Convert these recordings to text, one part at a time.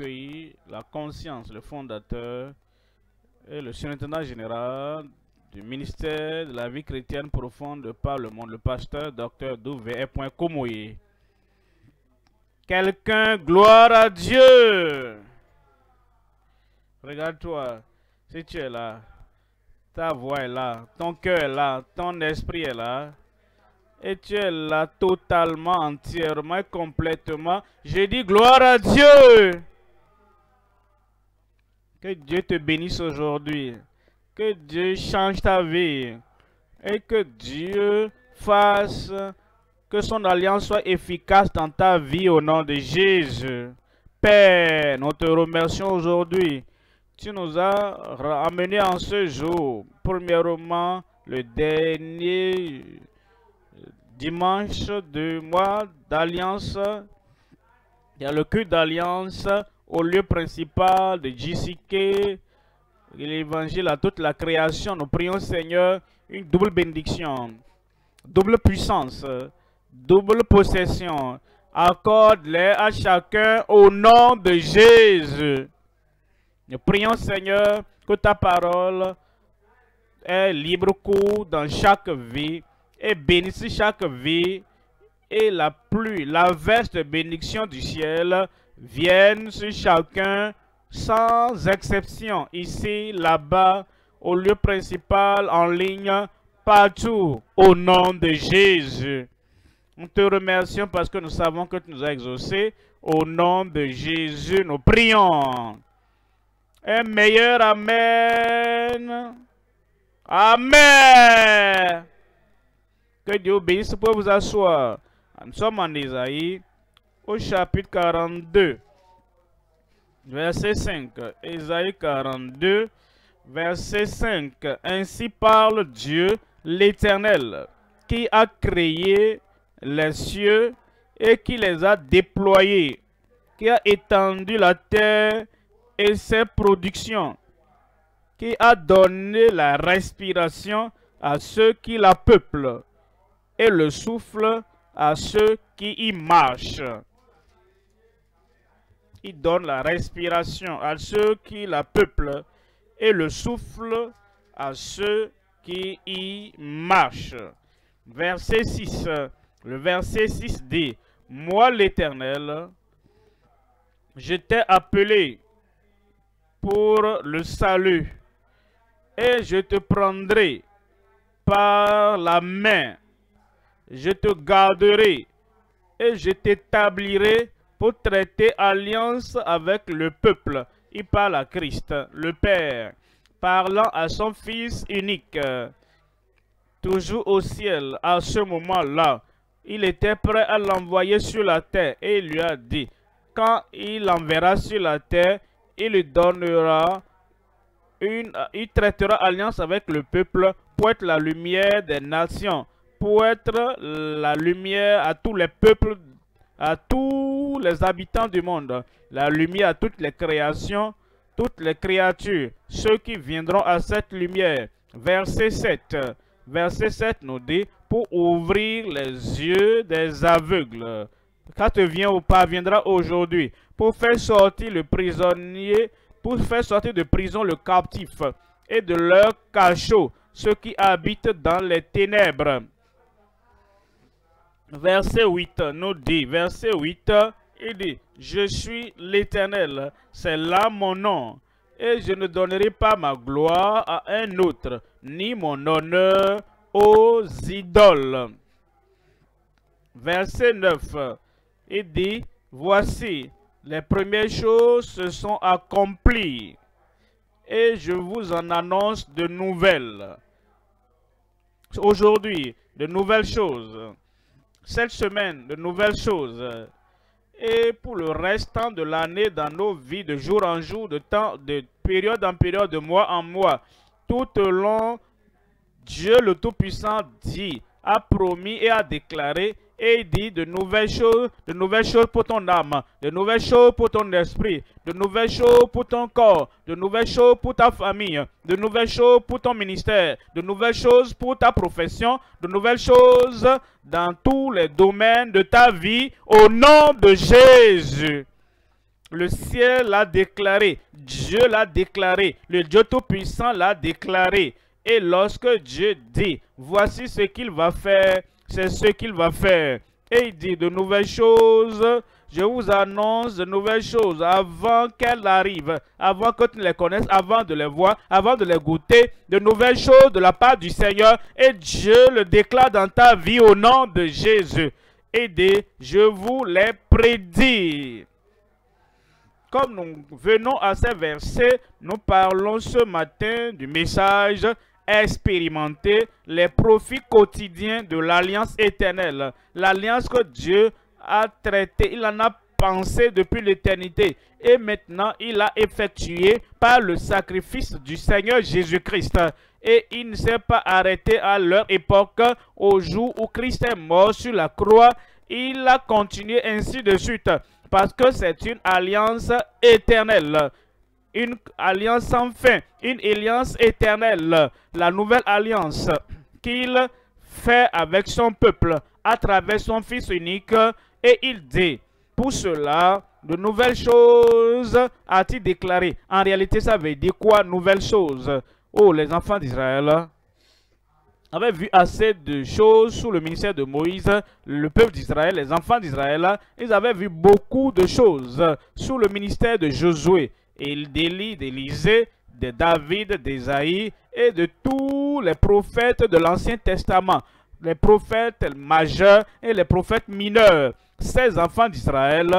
la conscience, le fondateur et le surintendant général du ministère de la vie chrétienne profonde par le monde, le pasteur Dr. Douvé. Quelqu'un, gloire à Dieu. Regarde-toi, si tu es là, ta voix est là, ton cœur est là, ton esprit est là, et tu es là totalement, entièrement, complètement. Je dis gloire à Dieu. Que Dieu te bénisse aujourd'hui. Que Dieu change ta vie. Et que Dieu fasse que son alliance soit efficace dans ta vie au nom de Jésus. Père, nous te remercions aujourd'hui. Tu nous as amenés en ce jour. Premièrement, le dernier dimanche du mois d'alliance. Il y a le culte d'alliance au lieu principal de JCK, l'évangile à toute la création. Nous prions, Seigneur, une double bénédiction, double puissance, double possession. Accorde-les à chacun au nom de Jésus. Nous prions, Seigneur, que ta parole est libre cours dans chaque vie et bénisse chaque vie et la pluie, la veste bénédiction du ciel viennent sur chacun sans exception, ici, là-bas, au lieu principal, en ligne, partout, au nom de Jésus. Nous te remercions parce que nous savons que tu nous as exaucés. Au nom de Jésus, nous prions. Un meilleur Amen. Amen. Que Dieu bénisse pour vous asseoir. Nous sommes en Isaïe au chapitre 42, verset 5. Isaïe 42, verset 5. Ainsi parle Dieu l'Éternel, qui a créé les cieux et qui les a déployés, qui a étendu la terre et ses productions, qui a donné la respiration à ceux qui la peuplent et le souffle à ceux qui y marchent. Il donne la respiration à ceux qui la peuplent et le souffle à ceux qui y marchent. Verset 6. Le verset 6 dit, Moi l'Éternel, je t'ai appelé pour le salut, et je te prendrai par la main, je te garderai, et je t'établirai pour traiter alliance avec le peuple. Il parle à Christ, le Père, parlant à son Fils unique. Toujours au ciel, à ce moment-là, il était prêt à l'envoyer sur la terre et il lui a dit, quand il l'enverra sur la terre, il lui donnera une, il traitera alliance avec le peuple pour être la lumière des nations, pour être la lumière à tous les peuples à tous les habitants du monde, la lumière à toutes les créations, toutes les créatures, ceux qui viendront à cette lumière. Verset 7. Verset 7 nous dit, pour ouvrir les yeux des aveugles. Quand tu viens ou pas, viendra aujourd'hui, pour faire sortir le prisonnier, pour faire sortir de prison le captif et de leur cachot, ceux qui habitent dans les ténèbres verset 8 nous dit, verset 8, il dit, je suis l'Éternel, c'est là mon nom, et je ne donnerai pas ma gloire à un autre, ni mon honneur aux idoles. Verset 9, il dit, voici, les premières choses se sont accomplies, et je vous en annonce de nouvelles. Aujourd'hui, de nouvelles choses cette semaine de nouvelles choses. Et pour le restant de l'année, dans nos vies, de jour en jour, de temps, de période en période, de mois en mois, tout au long, Dieu le Tout-Puissant dit, a promis et a déclaré et il dit de nouvelles choses, de nouvelles choses pour ton âme, de nouvelles choses pour ton esprit, de nouvelles choses pour ton corps, de nouvelles choses pour ta famille, de nouvelles choses pour ton ministère, de nouvelles choses pour ta profession, de nouvelles choses dans tous les domaines de ta vie au nom de Jésus. Le ciel l'a déclaré, Dieu l'a déclaré, le Dieu Tout-Puissant l'a déclaré. Et lorsque Dieu dit, voici ce qu'il va faire, c'est ce qu'il va faire. Et il dit de nouvelles choses, je vous annonce de nouvelles choses avant qu'elles arrivent, avant que tu les connaisses, avant de les voir, avant de les goûter, de nouvelles choses de la part du Seigneur. Et Dieu le déclare dans ta vie au nom de Jésus. Et dit, je vous les prédis. Comme nous venons à ces versets, nous parlons ce matin du message expérimenter les profits quotidiens de l'alliance éternelle. L'alliance que Dieu a traitée, il en a pensé depuis l'éternité et maintenant il a effectué par le sacrifice du Seigneur Jésus-Christ. Et il ne s'est pas arrêté à leur époque, au jour où Christ est mort sur la croix. Il a continué ainsi de suite parce que c'est une alliance éternelle, une alliance sans fin, une alliance éternelle, la nouvelle alliance qu'il fait avec son peuple à travers son Fils unique. Et il dit, pour cela, de nouvelles choses a-t-il déclaré? En réalité, ça veut dire quoi, nouvelles choses? Oh, les enfants d'Israël avaient vu assez de choses sous le ministère de Moïse, le peuple d'Israël, les enfants d'Israël, ils avaient vu beaucoup de choses sous le ministère de Josué, et d'Élie, d'Élisée, de David, d'Ésaïe et de tous les prophètes de l'Ancien Testament, les prophètes majeurs et les prophètes mineurs. Ces enfants d'Israël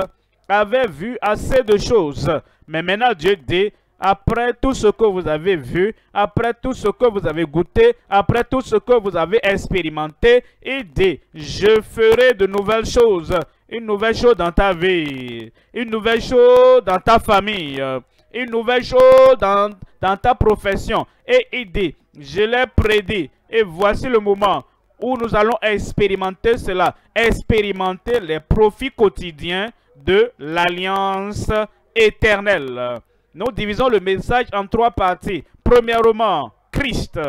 avaient vu assez de choses. Mais maintenant Dieu dit, après tout ce que vous avez vu, après tout ce que vous avez goûté, après tout ce que vous avez expérimenté, il dit, je ferai de nouvelles choses. Une nouvelle chose dans ta vie, une nouvelle chose dans ta famille, une nouvelle chose dans, ta profession. Et il dit, je l'ai prédit. Et voici le moment où nous allons expérimenter cela, expérimenter les profits quotidiens de l'alliance éternelle. Nous divisons le message en trois parties. Premièrement, Christ,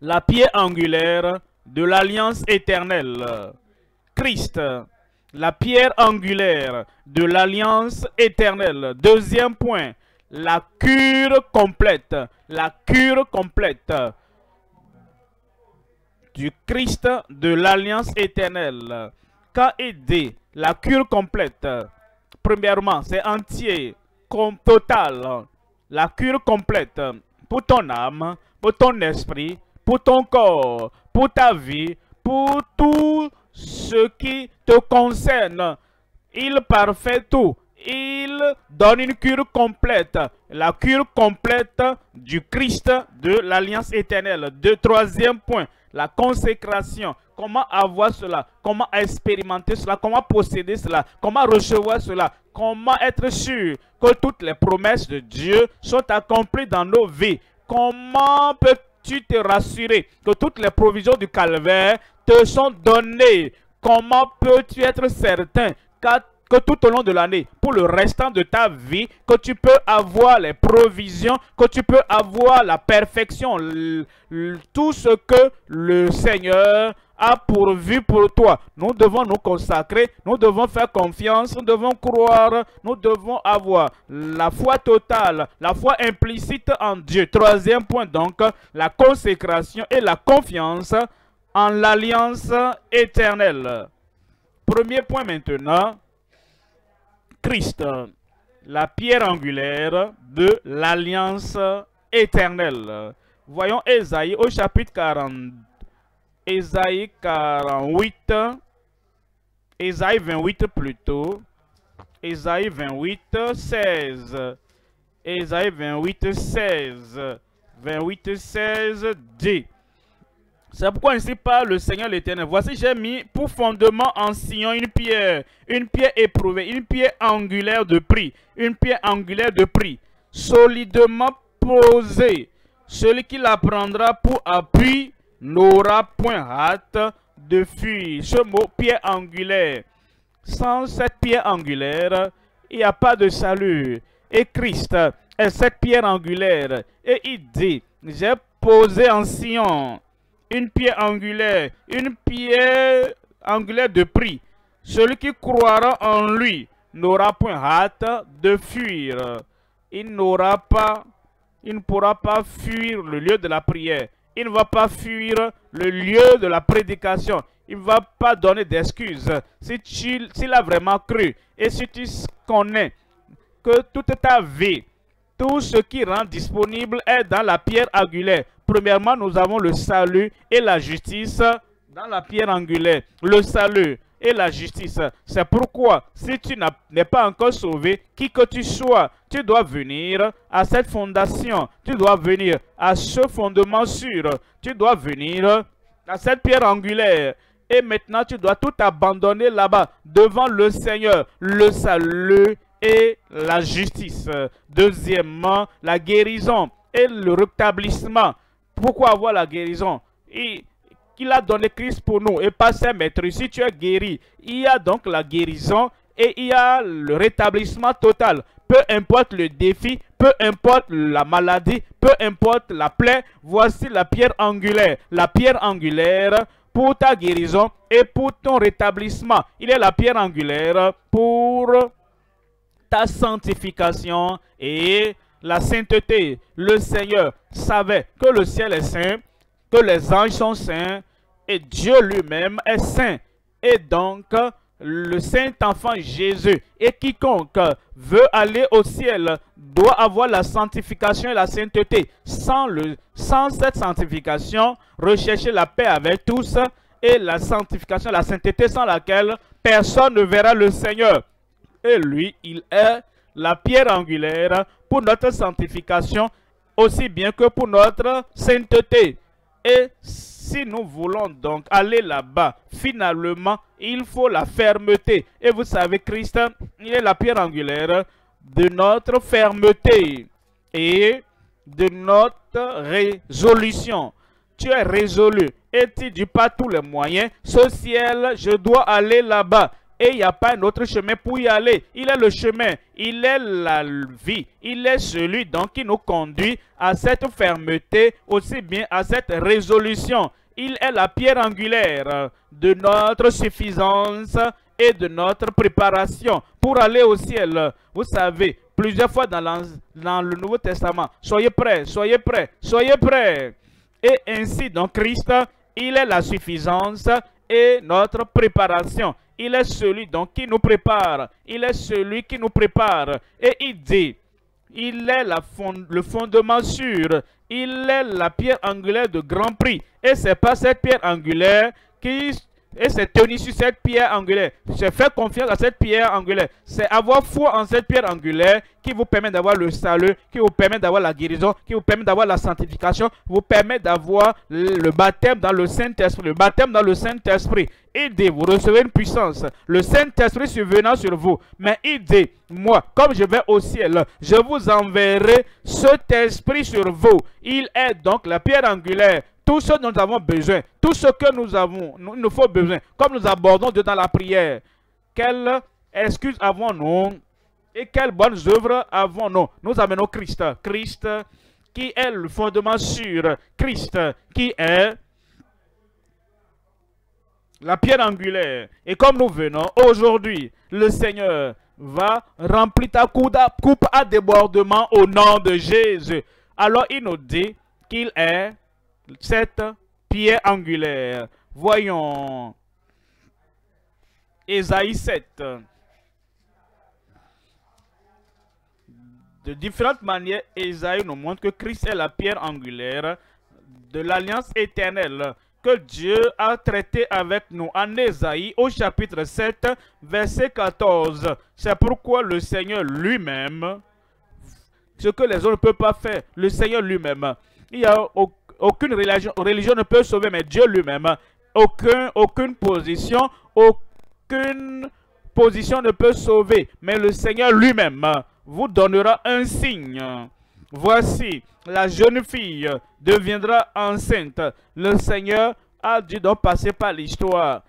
la pierre angulaire de l'alliance éternelle. Christ, la pierre angulaire de l'alliance éternelle. Deuxième point, la cure complète. La cure complète du Christ de l'alliance éternelle. Quand il dit la cure complète, premièrement, c'est entier, total. La cure complète pour ton âme, pour ton esprit, pour ton corps, pour ta vie, pour tout ce qui te concerne. Il parfait tout. Il donne une cure complète. La cure complète du Christ de l'Alliance éternelle. Deux, troisième point, la consécration. Comment avoir cela? Comment expérimenter cela? Comment posséder cela? Comment recevoir cela? Comment être sûr que toutes les promesses de Dieu sont accomplies dans nos vies? Comment peux-tu te rassurer que toutes les provisions du calvaire te sont données? Comment peux-tu être certain que tout au long de l'année, pour le restant de ta vie, que tu peux avoir les provisions, que tu peux avoir la perfection, tout ce que le Seigneur a pourvu pour toi. Nous devons nous consacrer, nous devons faire confiance, nous devons croire, nous devons avoir la foi totale, la foi implicite en Dieu. Troisième point donc, la consécration et la confiance en l'alliance éternelle. Premier point maintenant, Christ, la pierre angulaire de l'alliance éternelle. Voyons Esaïe au chapitre 40. Esaïe 48. Esaïe 28 plutôt. Esaïe 28, 16. Esaïe 28, 16. 28, 16 D. C'est pourquoi ainsi parle le Seigneur l'Éternel. Voici, j'ai mis pour fondement en Sion une pierre, une pierre éprouvée, une pierre angulaire de prix, une pierre angulaire de prix, solidement posée. Celui qui la prendra pour appui n'aura point hâte de fuir. Ce mot pierre angulaire, sans cette pierre angulaire, il n'y a pas de salut. Et Christ est cette pierre angulaire. Et il dit, j'ai posé en Sion une pierre angulaire, une pierre angulaire de prix. Celui qui croira en lui n'aura point hâte de fuir. Il n'aura pas, il ne pourra pas fuir le lieu de la prière. Il ne va pas fuir le lieu de la prédication. Il ne va pas donner d'excuses. Si s'il a vraiment cru et si tu connais que toute ta vie, tout ce qui rend disponible est dans la pierre angulaire. Premièrement, nous avons le salut et la justice dans la pierre angulaire. Le salut, et la justice. C'est pourquoi, si tu n'es pas encore sauvé, qui que tu sois, tu dois venir à cette fondation. Tu dois venir à ce fondement sûr. Tu dois venir à cette pierre angulaire. Et maintenant, tu dois tout abandonner là-bas, devant le Seigneur, le salut et la justice. Deuxièmement, la guérison et le rétablissement. Pourquoi avoir la guérison? Qu'il a donné Christ pour nous et pas ses maîtres. Si tu es guéri, il y a donc la guérison et il y a le rétablissement total. Peu importe le défi, peu importe la maladie, peu importe la plaie, voici la pierre angulaire. La pierre angulaire pour ta guérison et pour ton rétablissement. Il est la pierre angulaire pour ta sanctification et la sainteté. Le Seigneur savait que le ciel est saint, que les anges sont saints, et Dieu lui-même est saint. Et donc, le saint enfant Jésus et quiconque veut aller au ciel doit avoir la sanctification et la sainteté. Sans cette sanctification, rechercher la paix avec tous et la sanctification, la sainteté sans laquelle personne ne verra le Seigneur. Et lui, il est la pierre angulaire pour notre sanctification aussi bien que pour notre sainteté. Et si nous voulons donc aller là-bas, finalement, il faut la fermeté. Et vous savez, Christ, il est la pierre angulaire de notre fermeté et de notre résolution. Tu es résolu et tu dis pas tous les moyens? Ce ciel, je dois aller là-bas et il n'y a pas un autre chemin pour y aller. Il est le chemin, il est la vie, il est celui donc qui nous conduit à cette fermeté, aussi bien à cette résolution. Il est la pierre angulaire de notre suffisance et de notre préparation pour aller au ciel. Vous savez, plusieurs fois dans, dans le Nouveau Testament, soyez prêts, soyez prêts, soyez prêts. Et ainsi, donc, Christ, il est la suffisance et notre préparation. Il est celui donc qui nous prépare. Il est celui qui nous prépare. Et il dit, il est le fondement sûr. Il est la pierre angulaire de grand prix. Et c'est pas cette pierre angulaire qui et c'est tenu sur cette pierre angulaire. C'est faire confiance à cette pierre angulaire. C'est avoir foi en cette pierre angulaire qui vous permet d'avoir le salut, qui vous permet d'avoir la guérison, qui vous permet d'avoir la sanctification, vous permet d'avoir le baptême dans le Saint-Esprit. Le baptême dans le Saint-Esprit. Il dit, vous recevez une puissance. Le Saint-Esprit survenant sur vous. Mais il dit, moi, comme je vais au ciel, je vous enverrai cet esprit sur vous. Il est donc la pierre angulaire tout ce dont nous avons besoin, tout ce que nous avons, il nous faut besoin, comme nous abordons dans la prière, quelle excuse avons-nous et quelles bonnes œuvres avons-nous? Nous amenons Christ, Christ qui est le fondement sûr, Christ qui est la pierre angulaire. Et comme nous venons aujourd'hui, le Seigneur va remplir ta coupe à débordement au nom de Jésus. Alors il nous dit qu'il est cette pierre angulaire. Voyons Ésaïe 7. De différentes manières, Ésaïe nous montre que Christ est la pierre angulaire de l'alliance éternelle que Dieu a traité avec nous en Ésaïe au chapitre 7, verset 14. C'est pourquoi le Seigneur lui-même, ce que les autres ne peuvent pas faire, le Seigneur lui-même, il y a aucune religion, religion ne peut sauver, mais Dieu lui-même. Aucun, aucune position, aucune position ne peut sauver, mais le Seigneur lui-même vous donnera un signe. Voici, la jeune fille deviendra enceinte. Le Seigneur a dû donc passer par l'histoire.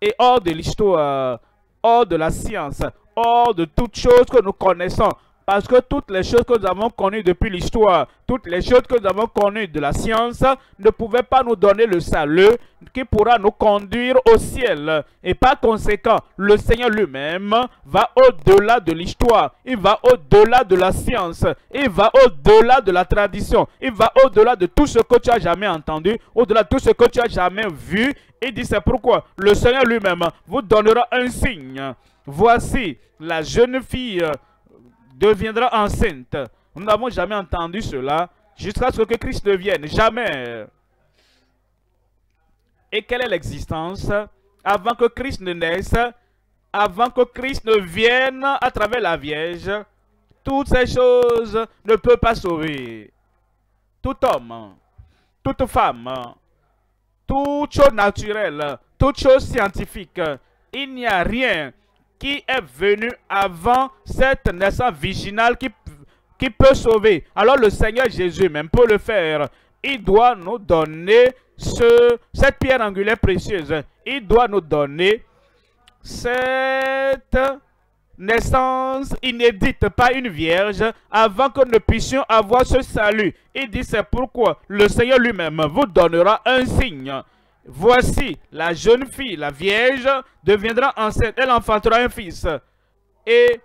Et hors de l'histoire, hors de la science, hors de toutes choses que nous connaissons, Parce que toutes les choses que nous avons connues depuis l'histoire, toutes les choses que nous avons connues de la science ne pouvaient pas nous donner le salut qui pourra nous conduire au ciel. Et par conséquent, le Seigneur lui-même va au-delà de l'histoire. Il va au-delà de la science. Il va au-delà de la tradition. Il va au-delà de tout ce que tu as jamais entendu, au-delà de tout ce que tu as jamais vu. Il dit c'est pourquoi le Seigneur lui-même vous donnera un signe. Voici la jeune fille deviendra enceinte. Nous n'avons jamais entendu cela jusqu'à ce que Christ ne vienne. Jamais. Et quelle est l'existence Avant que Christ ne naisse, avant que Christ ne vienne à travers la Vierge, toutes ces choses ne peuvent pas sauver. Tout homme, toute femme, toute chose naturelle, toute chose scientifique, il n'y a rien qui est venu avant cette naissance virginale qui, qui peut sauver. Alors le Seigneur Jésus même peut le faire. Il doit nous donner ce, cette pierre angulaire précieuse. Il doit nous donner cette naissance inédite par une vierge avant que nous puissions avoir ce salut. Il dit c'est pourquoi le Seigneur lui-même vous donnera un signe. Voici, la jeune fille, la vierge, deviendra enceinte. Elle enfantera un fils. Et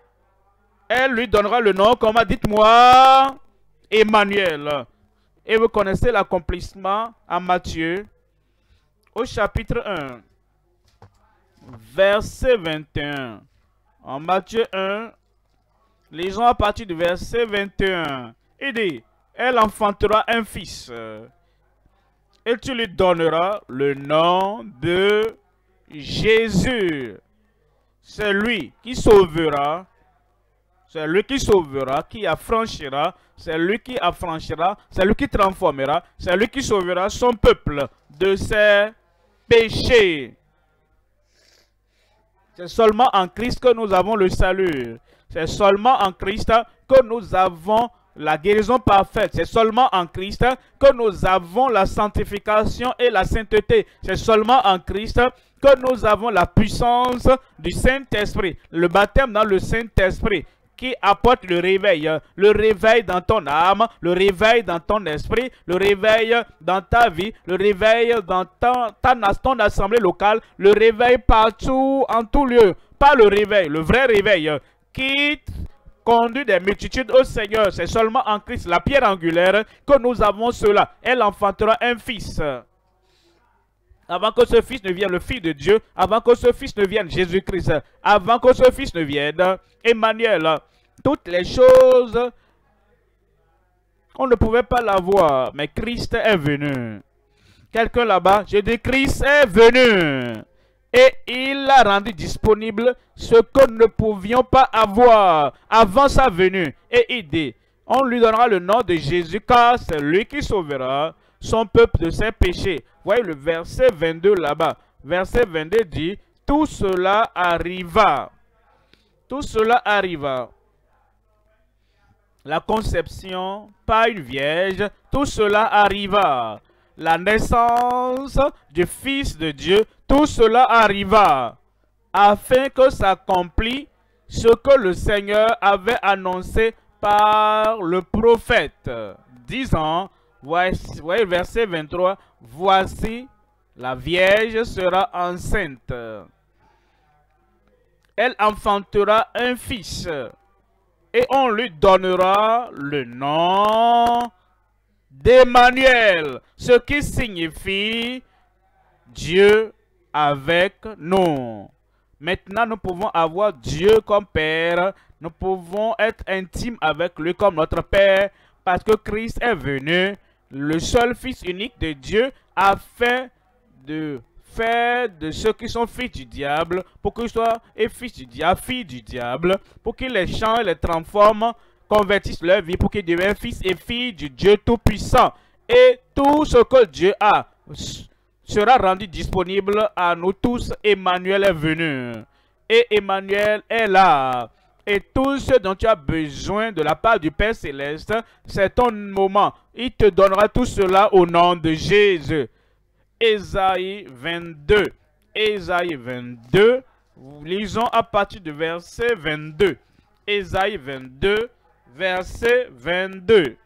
elle lui donnera le nom, comment dites-moi, Emmanuel. Et vous connaissez l'accomplissement en Matthieu, au chapitre 1, verset 21. En Matthieu 1, lisons à partir du verset 21. Il dit, elle enfantera un fils et tu lui donneras le nom de Jésus. C'est lui qui sauvera, c'est lui qui sauvera, qui affranchira, c'est lui qui affranchira, c'est lui qui transformera, c'est lui qui sauvera son peuple de ses péchés. C'est seulement en Christ que nous avons le salut. C'est seulement en Christ que nous avons la guérison parfaite. C'est seulement en Christ que nous avons la sanctification et la sainteté. C'est seulement en Christ que nous avons la puissance du Saint-Esprit. Le baptême dans le Saint-Esprit qui apporte le réveil. Le réveil dans ton âme, le réveil dans ton esprit, le réveil dans ta vie, le réveil dans ta, ta, ton assemblée locale, le réveil partout, en tout lieu. Pas le réveil, le vrai réveil qui conduit des multitudes au Seigneur. C'est seulement en Christ, la pierre angulaire, que nous avons cela. Elle enfantera un fils. Avant que ce fils ne vienne, le Fils de Dieu, avant que ce fils ne vienne, Jésus-Christ, avant que ce fils ne vienne, Emmanuel, toutes les choses, on ne pouvait pas l'avoir, mais Christ est venu. Quelqu'un là-bas, j'ai dit Christ est venu et il a rendu disponible ce que nous ne pouvions pas avoir avant sa venue. Et il dit, on lui donnera le nom de Jésus car c'est lui qui sauvera son peuple de ses péchés. Voyez le verset 22 là-bas. Verset 22 dit, tout cela arriva. Tout cela arriva. La conception pas une vierge, tout cela arriva. La naissance du Fils de Dieu, tout cela arriva afin que s'accomplisse ce que le Seigneur avait annoncé par le prophète, disant, voici, verset 23, voici la Vierge sera enceinte. Elle enfantera un fils et on lui donnera le nom d'Emmanuel, ce qui signifie Dieu avec nous. Maintenant, nous pouvons avoir Dieu comme Père. Nous pouvons être intimes avec lui comme notre Père parce que Christ est venu, le seul Fils unique de Dieu, afin de faire de ceux qui sont fils du diable, pour qu'ils soient et fils du diable, du diable, pour qu'ils les changent, les transforment, convertissent leur vie, pour qu'ils deviennent fils et filles du Dieu Tout-Puissant. Et tout ce que Dieu a sera rendu disponible à nous tous. Emmanuel est venu. Et Emmanuel est là. Et tout ce dont tu as besoin de la part du Père Céleste, c'est ton moment. Il te donnera tout cela au nom de Jésus. Ésaïe 22. Ésaïe 22. Lisons à partir du verset 22. Ésaïe 22, verset 22.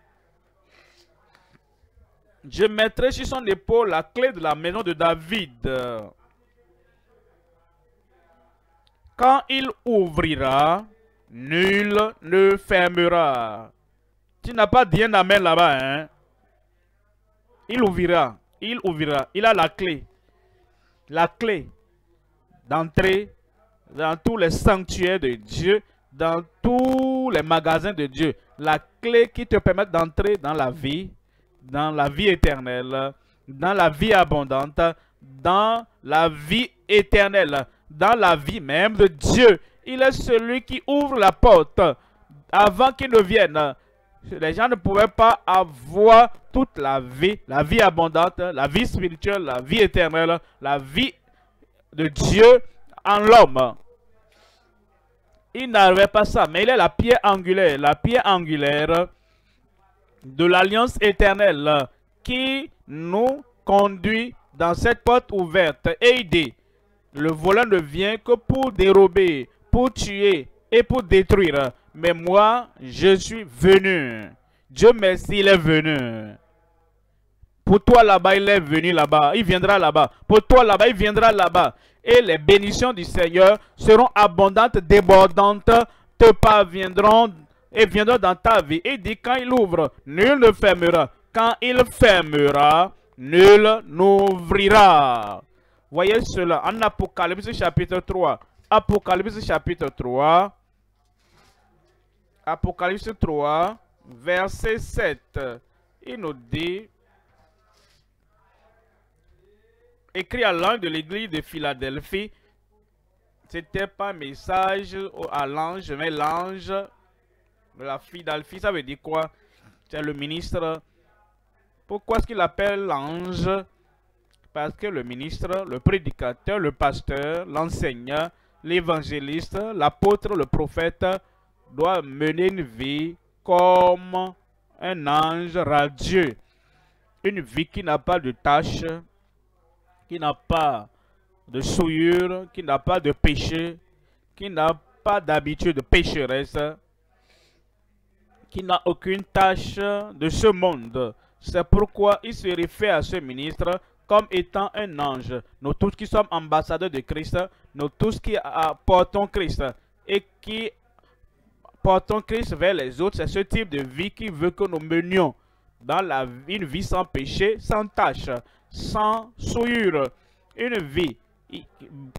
Je mettrai sur son épaule la clé de la maison de David. Quand il ouvrira, nul ne fermera. Tu n'as pas dit un amen là-bas, hein? Il ouvrira, il ouvrira, il a la clé. La clé d'entrer dans tous les sanctuaires de Dieu, dans tous les magasins de Dieu. La clé qui te permet d'entrer dans la vie, dans la vie éternelle, dans la vie abondante, dans la vie éternelle, dans la vie même de Dieu. Il est celui qui ouvre la porte avant qu'il ne vienne. Les gens ne pouvaient pas avoir toute la vie, la vie abondante, la vie spirituelle, la vie éternelle, la vie de Dieu en l'homme. Il n'arrivait pas ça, mais il est la pierre angulaire, la pierre angulaire de l'alliance éternelle qui nous conduit dans cette porte ouverte et le volant ne vient que pour dérober, pour tuer et pour détruire. Mais moi, je suis venu. Dieu merci, il est venu. Pour toi là-bas, il est venu là-bas. Il viendra là-bas. Pour toi là-bas, il viendra là-bas. Et les bénédictions du Seigneur seront abondantes, débordantes, te parviendront et viendront dans ta vie. Il dit quand il ouvre, nul ne fermera. Quand il fermera, nul n'ouvrira. Voyez cela en Apocalypse chapitre 3. Apocalypse chapitre 3. Apocalypse 3, verset 7. Il nous dit, écrit à l'ange de l'église de Philadelphie, c'était pas un message à l'ange, mais l'ange de la Philadelphie, ça veut dire quoi? C'est le ministre. Pourquoi est-ce qu'il appelle l'ange? Parce que le ministre, le prédicateur, le pasteur, l'enseignant, l'évangéliste, l'apôtre, le prophète, doit mener une vie comme un ange radieux. Une vie qui n'a pas de tâches, qui n'a pas de souillure, qui n'a pas de péché, qui n'a pas d'habitude de pécheresse, qui n'a aucune tâche de ce monde. C'est pourquoi il se réfère à ce ministre comme étant un ange. Nous tous qui sommes ambassadeurs de Christ, nous tous qui apportons Christ et qui portons Christ vers les autres, c'est ce type de vie qui veut que nous menions dans la une vie sans péché, sans tâche, sans souillure, une vie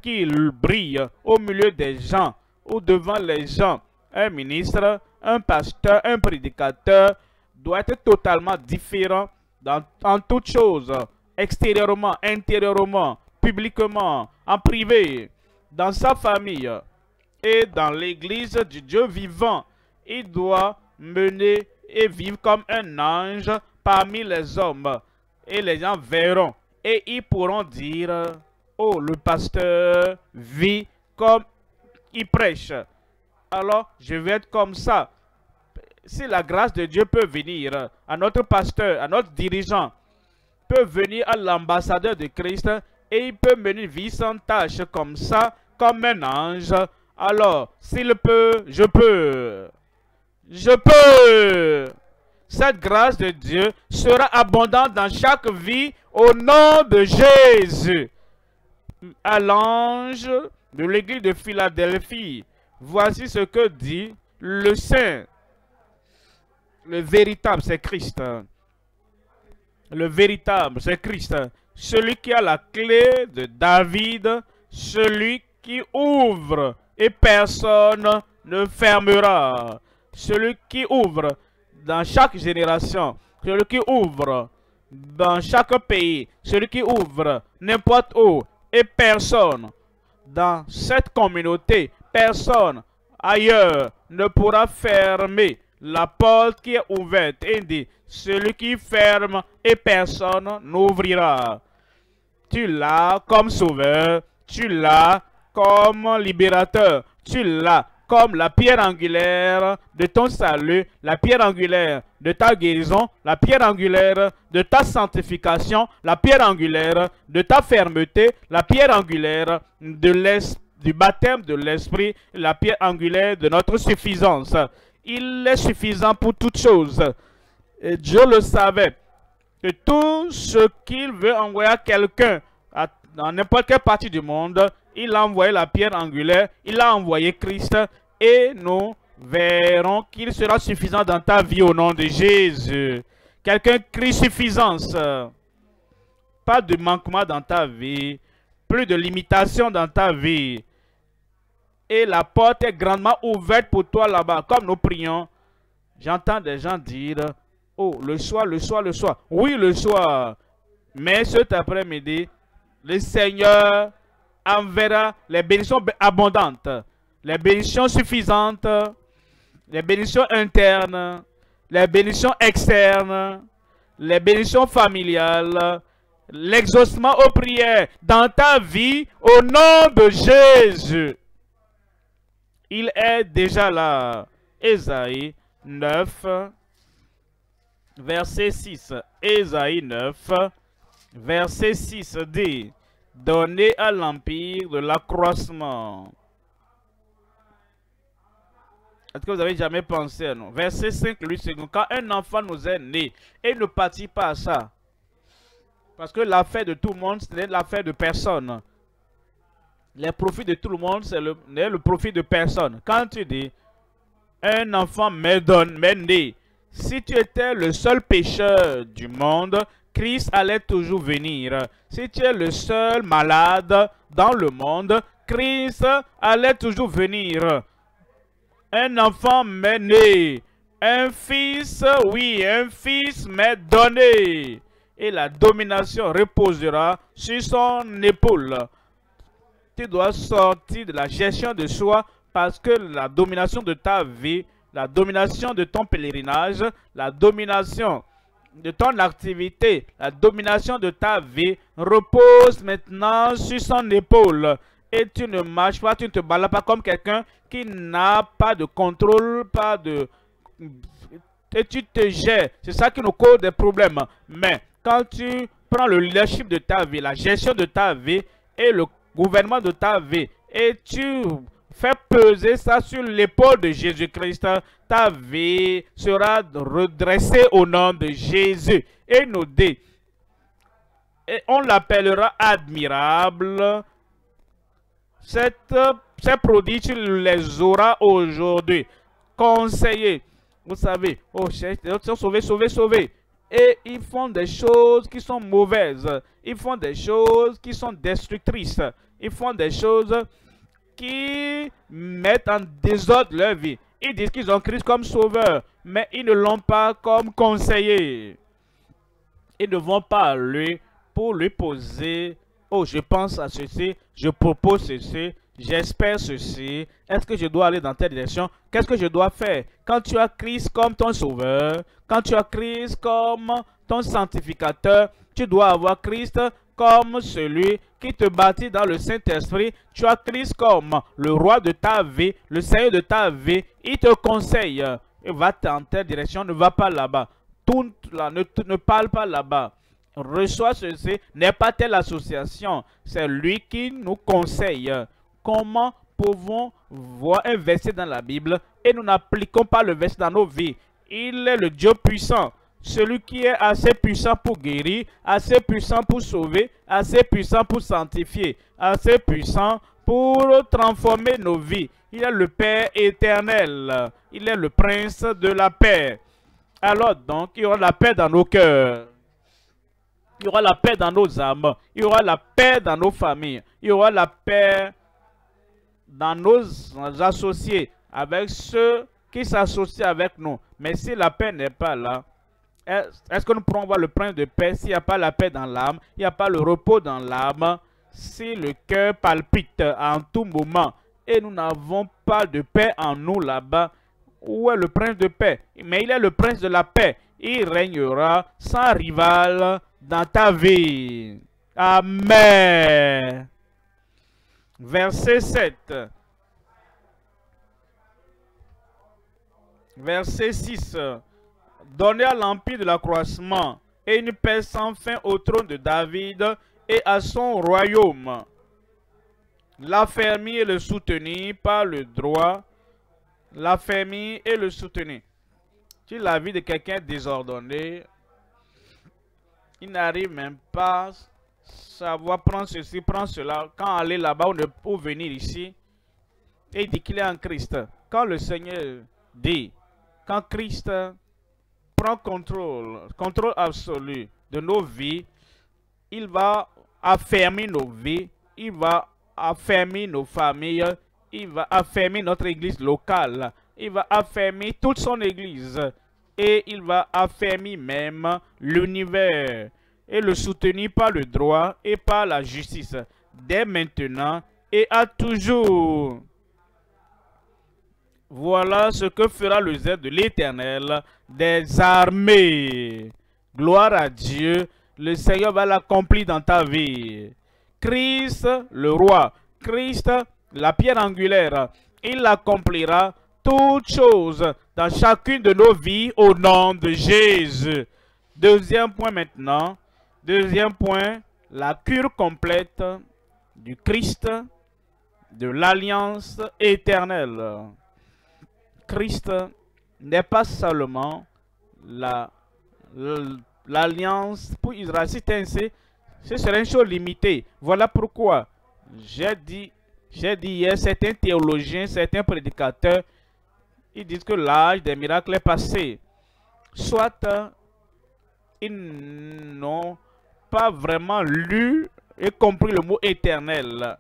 qui brille au milieu des gens ou devant les gens. Un ministre, un pasteur, un prédicateur doit être totalement différent dans, en toutes choses, extérieurement, intérieurement, publiquement, en privé, dans sa famille, et dans l'église du Dieu vivant. Il doit mener et vivre comme un ange parmi les hommes. Et les gens verront et ils pourront dire, oh, le pasteur vit comme il prêche. Alors, je vais être comme ça. Si la grâce de Dieu peut venir à notre pasteur, à notre dirigeant, peut venir à l'ambassadeur de Christ et il peut mener vie sans tâche comme ça, comme un ange, alors, s'il peut, je peux. Je peux. Cette grâce de Dieu sera abondante dans chaque vie au nom de Jésus. À l'ange de l'église de Philadelphie, voici ce que dit le Saint. Le véritable, c'est Christ. Le véritable, c'est Christ. Celui qui a la clé de David, celui qui ouvre et personne ne fermera. Celui qui ouvre dans chaque génération, celui qui ouvre dans chaque pays, celui qui ouvre n'importe où, et personne dans cette communauté, personne ailleurs ne pourra fermer la porte qui est ouverte. Il dit, celui qui ferme et personne n'ouvrira. Tu l'as comme sauveur, tu l'as comme libérateur. Tu l'as comme la pierre angulaire de ton salut, la pierre angulaire de ta guérison, la pierre angulaire de ta sanctification, la pierre angulaire de ta fermeté, la pierre angulaire de du baptême de l'Esprit, la pierre angulaire de notre suffisance. il est suffisant pour toutes choses. Et Dieu le savait. Tout ce qu'il veut envoyer à quelqu'un dans n'importe quelle partie du monde, il a envoyé la pierre angulaire, il a envoyé Christ et nous verrons qu'il sera suffisant dans ta vie au nom de Jésus. Quelqu'un crie suffisance. Pas de manquement dans ta vie, plus de limitation dans ta vie. Et la porte est grandement ouverte pour toi là-bas. Comme nous prions, j'entends des gens dire, oh, le soir, le soir, le soir. Oui, le soir. Mais cet après-midi, le Seigneur enverra les bénédictions abondantes, les bénédictions suffisantes, les bénédictions internes, les bénédictions externes, les bénédictions familiales, l'exaucement aux prières dans ta vie au nom de Jésus. Il est déjà là. Ésaïe 9, verset 6. Ésaïe 9, verset 6 dit, Donnez à l'empire de l'accroissement. Est-ce que vous avez jamais pensé nous? Verset 5, lui, c'est quand un enfant nous est né et ne partit pas à ça. Parce que l'affaire de tout le monde, ce n'est l'affaire de personne. Les profits de tout le monde, c'est le, le profit de personne. Quand tu dis, un enfant m'est né, si tu étais le seul pécheur du monde, Christ allait toujours venir. Si tu es le seul malade dans le monde, Christ allait toujours venir. Un enfant m'est né. Un fils, oui, un fils m'est donné. Et la domination reposera sur son épaule. Tu dois sortir de la gestion de soi parce que la domination de ta vie, la domination de ton pèlerinage, la domination de ton activité, la domination de ta vie repose maintenant sur son épaule. Et tu ne marches pas, tu ne te balades pas comme quelqu'un qui n'a pas de contrôle, pas de... Et tu te gères. C'est ça qui nous cause des problèmes. Mais quand tu prends le leadership de ta vie, la gestion de ta vie et le gouvernement de ta vie, et tu Fais peser ça sur l'épaule de Jésus-Christ. Ta vie sera redressée au nom de Jésus. Et nous dit, et on l'appellera admirable. Ces produits, tu les auras aujourd'hui. Conseiller. Vous savez, oh, sauvés, sauvés, sauvés. Et ils font des choses qui sont mauvaises. Ils font des choses qui sont destructrices. Ils font des choses qui mettent en désordre leur vie. Ils disent qu'ils ont Christ comme sauveur, mais ils ne l'ont pas comme conseiller. Ils ne vont pas à lui pour lui poser, oh je pense à ceci, je propose ceci, j'espère ceci, est-ce que je dois aller dans telle direction, qu'est-ce que je dois faire? Quand tu as Christ comme ton sauveur, quand tu as Christ comme ton sanctificateur, tu dois avoir Christ comme celui qui te bâtit dans le Saint-Esprit. Tu as Christ comme le roi de ta vie, le Seigneur de ta vie. Il te conseille. Il va dans telle direction, ne va pas là-bas. Tout là, ne, ne parle pas là-bas. Reçois ceci, n'est pas telle association. C'est lui qui nous conseille. Comment pouvons voir un verset dans la Bible et nous n'appliquons pas le verset dans nos vies. Il est le Dieu puissant celui qui est assez puissant pour guérir, assez puissant pour sauver, assez puissant pour sanctifier, assez puissant pour transformer nos vies. Il est le Père éternel. Il est le prince de la paix. Alors donc, il y aura la paix dans nos cœurs. Il y aura la paix dans nos âmes. Il y aura la paix dans nos familles. Il y aura la paix dans nos associés, avec ceux qui s'associent avec nous. Mais si la paix n'est pas là, est-ce que nous pourrons voir le prince de paix? S'il n'y a pas la paix dans l'âme, il n'y a pas le repos dans l'âme, si le cœur palpite en tout moment et nous n'avons pas de paix en nous là-bas, où est le prince de paix? Mais il est le prince de la paix. Il régnera sans rival dans ta vie. Amen. Verset 7. Verset 6. Donnez à l'empire de l'accroissement et une paix sans fin au trône de David et à son royaume. L'affermir et le soutenir par le droit l'affermir et le soutenir. Si la vie de quelqu'un désordonné, il n'arrive même pas à savoir prendre ceci, prendre cela, quand aller là-bas ou, venir ici, et il dit qu'il est en Christ. Quand le Seigneur dit, quand Christ prend contrôle, contrôle absolu de nos vies, il va affermir nos vies, il va affermir nos familles, il va affermir notre église locale, il va affermir toute son église et il va affermir même l'univers et le soutenir par le droit et par la justice, dès maintenant et à toujours. Voilà ce que fera le zèle de l'Éternel des armées. Gloire à Dieu, le Seigneur va l'accomplir dans ta vie. Christ, le roi, Christ, la pierre angulaire, il accomplira toutes choses dans chacune de nos vies au nom de Jésus. Deuxième point maintenant. Deuxième point, la cure complète du Christ, de l'alliance éternelle. Christ n'est pas seulement l'alliance pour Israël. C'est ainsi, ce serait une chose limitée. Voilà pourquoi j'ai dit, j'ai dit hier, certains théologiens, certains prédicateurs, ils disent que l'âge des miracles est passé. Soit ils n'ont pas vraiment lu et compris le mot éternel.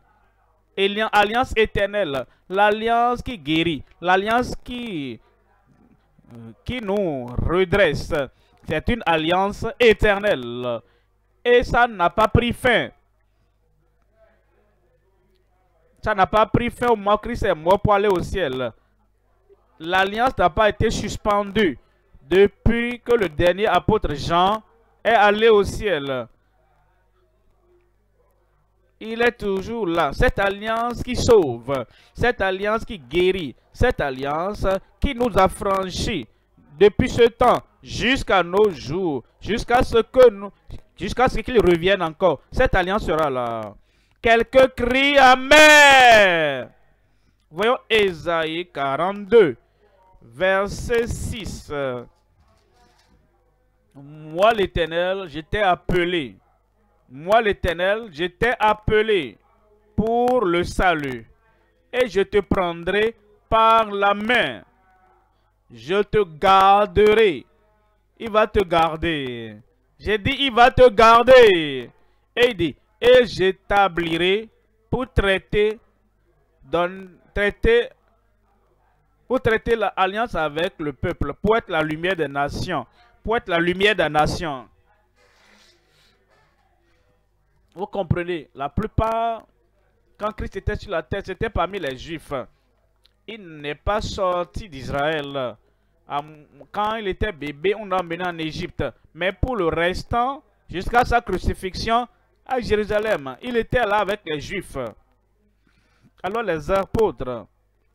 Alliance éternelle, l'alliance qui guérit, l'alliance qui, euh, qui nous redresse. C'est une alliance éternelle. Et ça n'a pas pris fin. Ça n'a pas pris fin au moment où Christ est mort pour aller au ciel l'alliance n'a pas été suspendue depuis que le dernier apôtre Jean est allé au ciel. Il est toujours là. Cette alliance qui sauve, cette alliance qui guérit, cette alliance qui nous a franchis depuis ce temps jusqu'à nos jours, jusqu'à ce que jusqu'à qu'il revienne encore. Cette alliance sera là. Quelqu'un crie Amen. Voyons Ésaïe 42 verset 6. Moi l'Éternel, j'étais appelé. Moi l'Éternel, j'étais appelé pour le salut. Et je te prendrai par la main. Je te garderai. Il va te garder. J'ai dit, il va te garder. Et il dit, et j'établirai pour traiter, traiter pour traiter l'alliance avec le peuple, pour être la lumière des nations, pour être la lumière des nations. Vous comprenez, la plupart, quand Christ était sur la terre, c'était parmi les Juifs. Il n'est pas sorti d'Israël. Quand il était bébé, on l'a emmené en Égypte. Mais pour le restant, jusqu'à sa crucifixion à Jérusalem, il était là avec les Juifs. Alors les apôtres,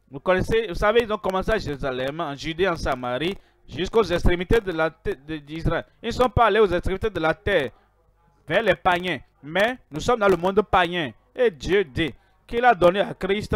vous connaissez, vous savez, ils ont commencé à Jérusalem, en Judée, en Samarie, jusqu'aux extrémités de la d'Israël. Ils ne sont pas allés aux extrémités de la terre, vers les païens. Mais nous sommes dans le monde païen. Et Dieu dit qu'il a donné à Christ,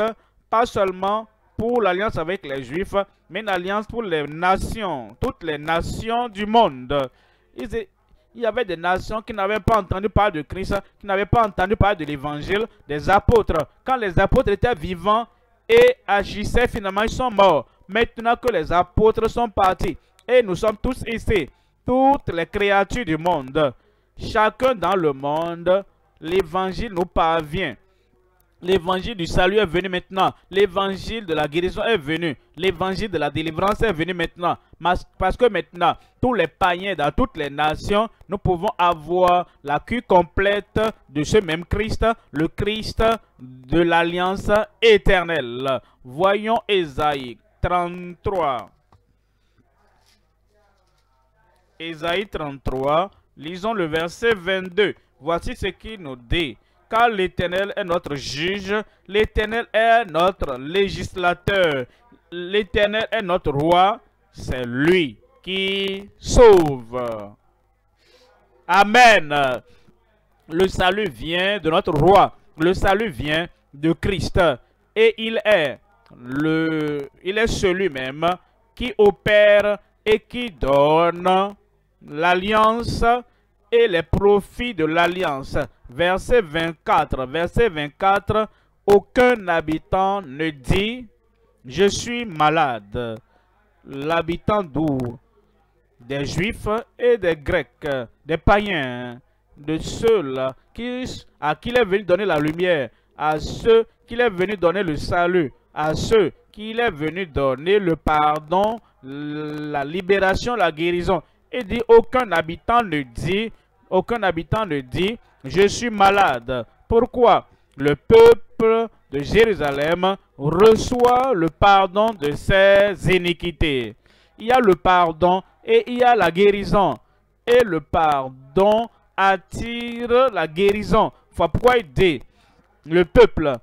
pas seulement pour l'alliance avec les Juifs, mais une alliance pour les nations, toutes les nations du monde. Il y avait des nations qui n'avaient pas entendu parler de Christ, qui n'avaient pas entendu parler de l'évangile des apôtres. Quand les apôtres étaient vivants, et agissaient, finalement ils sont morts. Maintenant que les apôtres sont partis et nous sommes tous ici, toutes les créatures du monde, chacun dans le monde, l'évangile nous parvient. L'évangile du salut est venu maintenant. L'évangile de la guérison est venu. L'évangile de la délivrance est venu maintenant. Parce que maintenant, tous les païens dans toutes les nations, nous pouvons avoir la cure complète de ce même Christ, le Christ de l'alliance éternelle. Voyons Ésaïe 33. Ésaïe 33, lisons le verset 22. Voici ce qu'il nous dit car l'Éternel est notre juge, l'Éternel est notre législateur, l'Éternel est notre roi, c'est lui qui sauve. Amen. Le salut vient de notre roi, le salut vient de Christ et il est le, il est celui-même qui opère et qui donne l'alliance et les profits de l'alliance. Verset 24, verset 24, aucun habitant ne dit, je suis malade. L'habitant d'où? Des Juifs et des Grecs, des païens, de qui, à qui il est venu donner la lumière, à ceux qu'il est venu donner le salut, à ceux qu'il est venu donner le pardon, la libération, la guérison. Il dit, aucun habitant ne dit, aucun habitant ne dit, je suis malade. Pourquoi Le peuple de Jérusalem reçoit le pardon de ses iniquités? Il y a le pardon et il y a la guérison. Et le pardon attire la guérison. Pourquoi il dit le peuple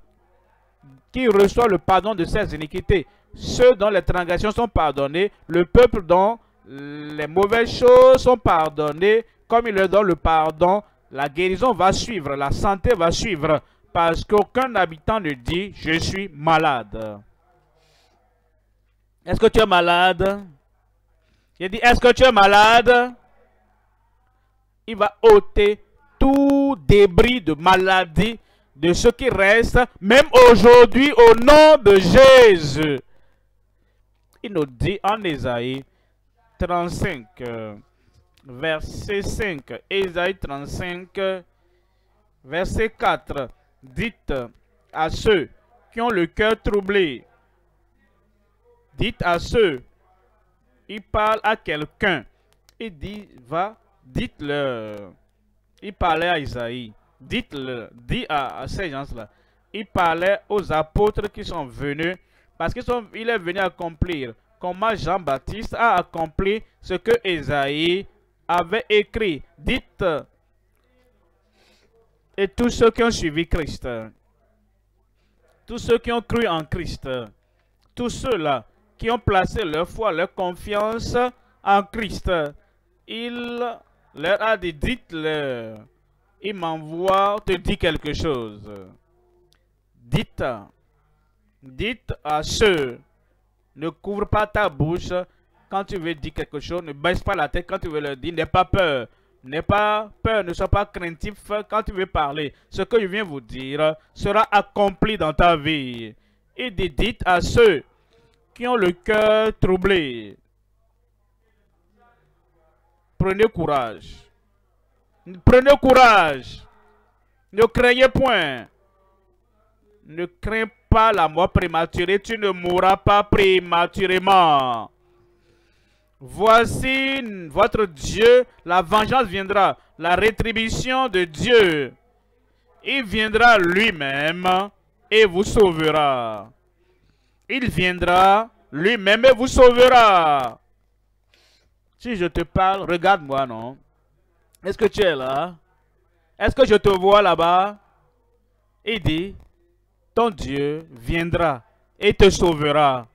qui reçoit le pardon de ses iniquités, ceux dont les transgressions sont pardonnées, le peuple dont les mauvaises choses sont pardonnées, comme il leur donne le pardon, la guérison va suivre, la santé va suivre, parce qu'aucun habitant ne dit « je suis malade ». Est-ce que tu es malade? Il dit « est-ce que tu es malade ?» Il va ôter tout débris de maladie de ce qui reste, même aujourd'hui, au nom de Jésus. Il nous dit en Ésaïe 35, verset 5, Ésaïe 35, verset 4, dites à ceux qui ont le cœur troublé, dites à ceux, il parle à quelqu'un, il dit, va, dites-leur, il parlait à Isaïe, dites-le, dit à, ces gens-là. Il parlait aux apôtres qui sont venus parce qu'il est venu accomplir comment Jean-Baptiste a accompli ce que Esaïe avait écrit. Dites, et tous ceux qui ont suivi Christ, tous ceux qui ont cru en Christ, tous ceux-là qui ont placé leur foi, leur confiance en Christ, il leur a dit, dites-leur, il m'envoie te dit quelque chose. Dites, dites à ceux, ne couvre pas ta bouche quand tu veux dire quelque chose, ne baisse pas la tête quand tu veux leur dire, n'aie pas peur. N'aie pas peur, ne sois pas craintif quand tu veux parler. Ce que je viens vous dire sera accompli dans ta vie. Et dites à ceux qui ont le cœur troublé, prenez courage. Prenez courage. Ne craignez point. Ne crains pas la mort prématurée. Tu ne mourras pas prématurément. Voici votre Dieu. La vengeance viendra. La rétribution de Dieu. Il viendra lui-même et vous sauvera. Il viendra lui-même et vous sauvera. Si je te parle, regarde-moi, non? Est-ce que tu es là? Est-ce que je te vois là-bas? Il dit, ton Dieu viendra et te sauvera.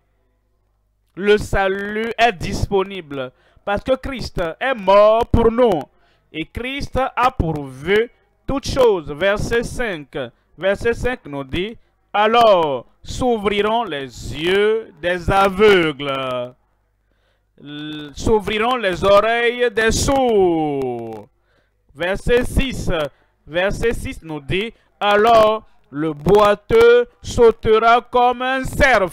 Le salut est disponible parce que Christ est mort pour nous. Et Christ a pourvu toutes choses. Verset 5. Verset 5 nous dit, alors s'ouvriront les yeux des aveugles, s'ouvriront les oreilles des sourds Verset 6. Verset 6 nous dit, alors le boiteux sautera comme un cerf.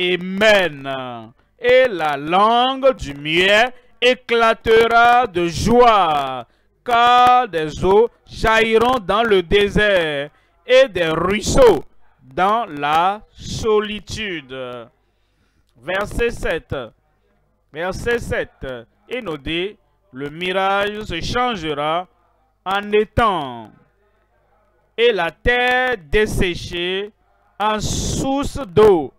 Amen. Et la langue du miel éclatera de joie, car des eaux jailliront dans le désert et des ruisseaux dans la solitude. Verset 7. Verset 7. Il nous dit, le mirage se changera en étang et la terre desséchée en source d'eau.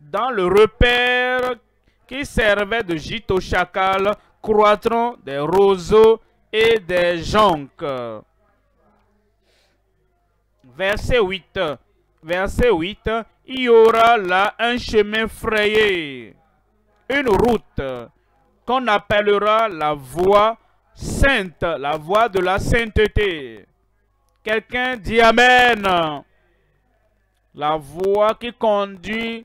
Dans le repère qui servait de gîte au chacal, croîtront des roseaux et des jonques. Verset 8. Verset 8. Il y aura là un chemin frayé, une route qu'on appellera la voie sainte, la voie de la sainteté. Quelqu'un dit Amen. La voie qui conduit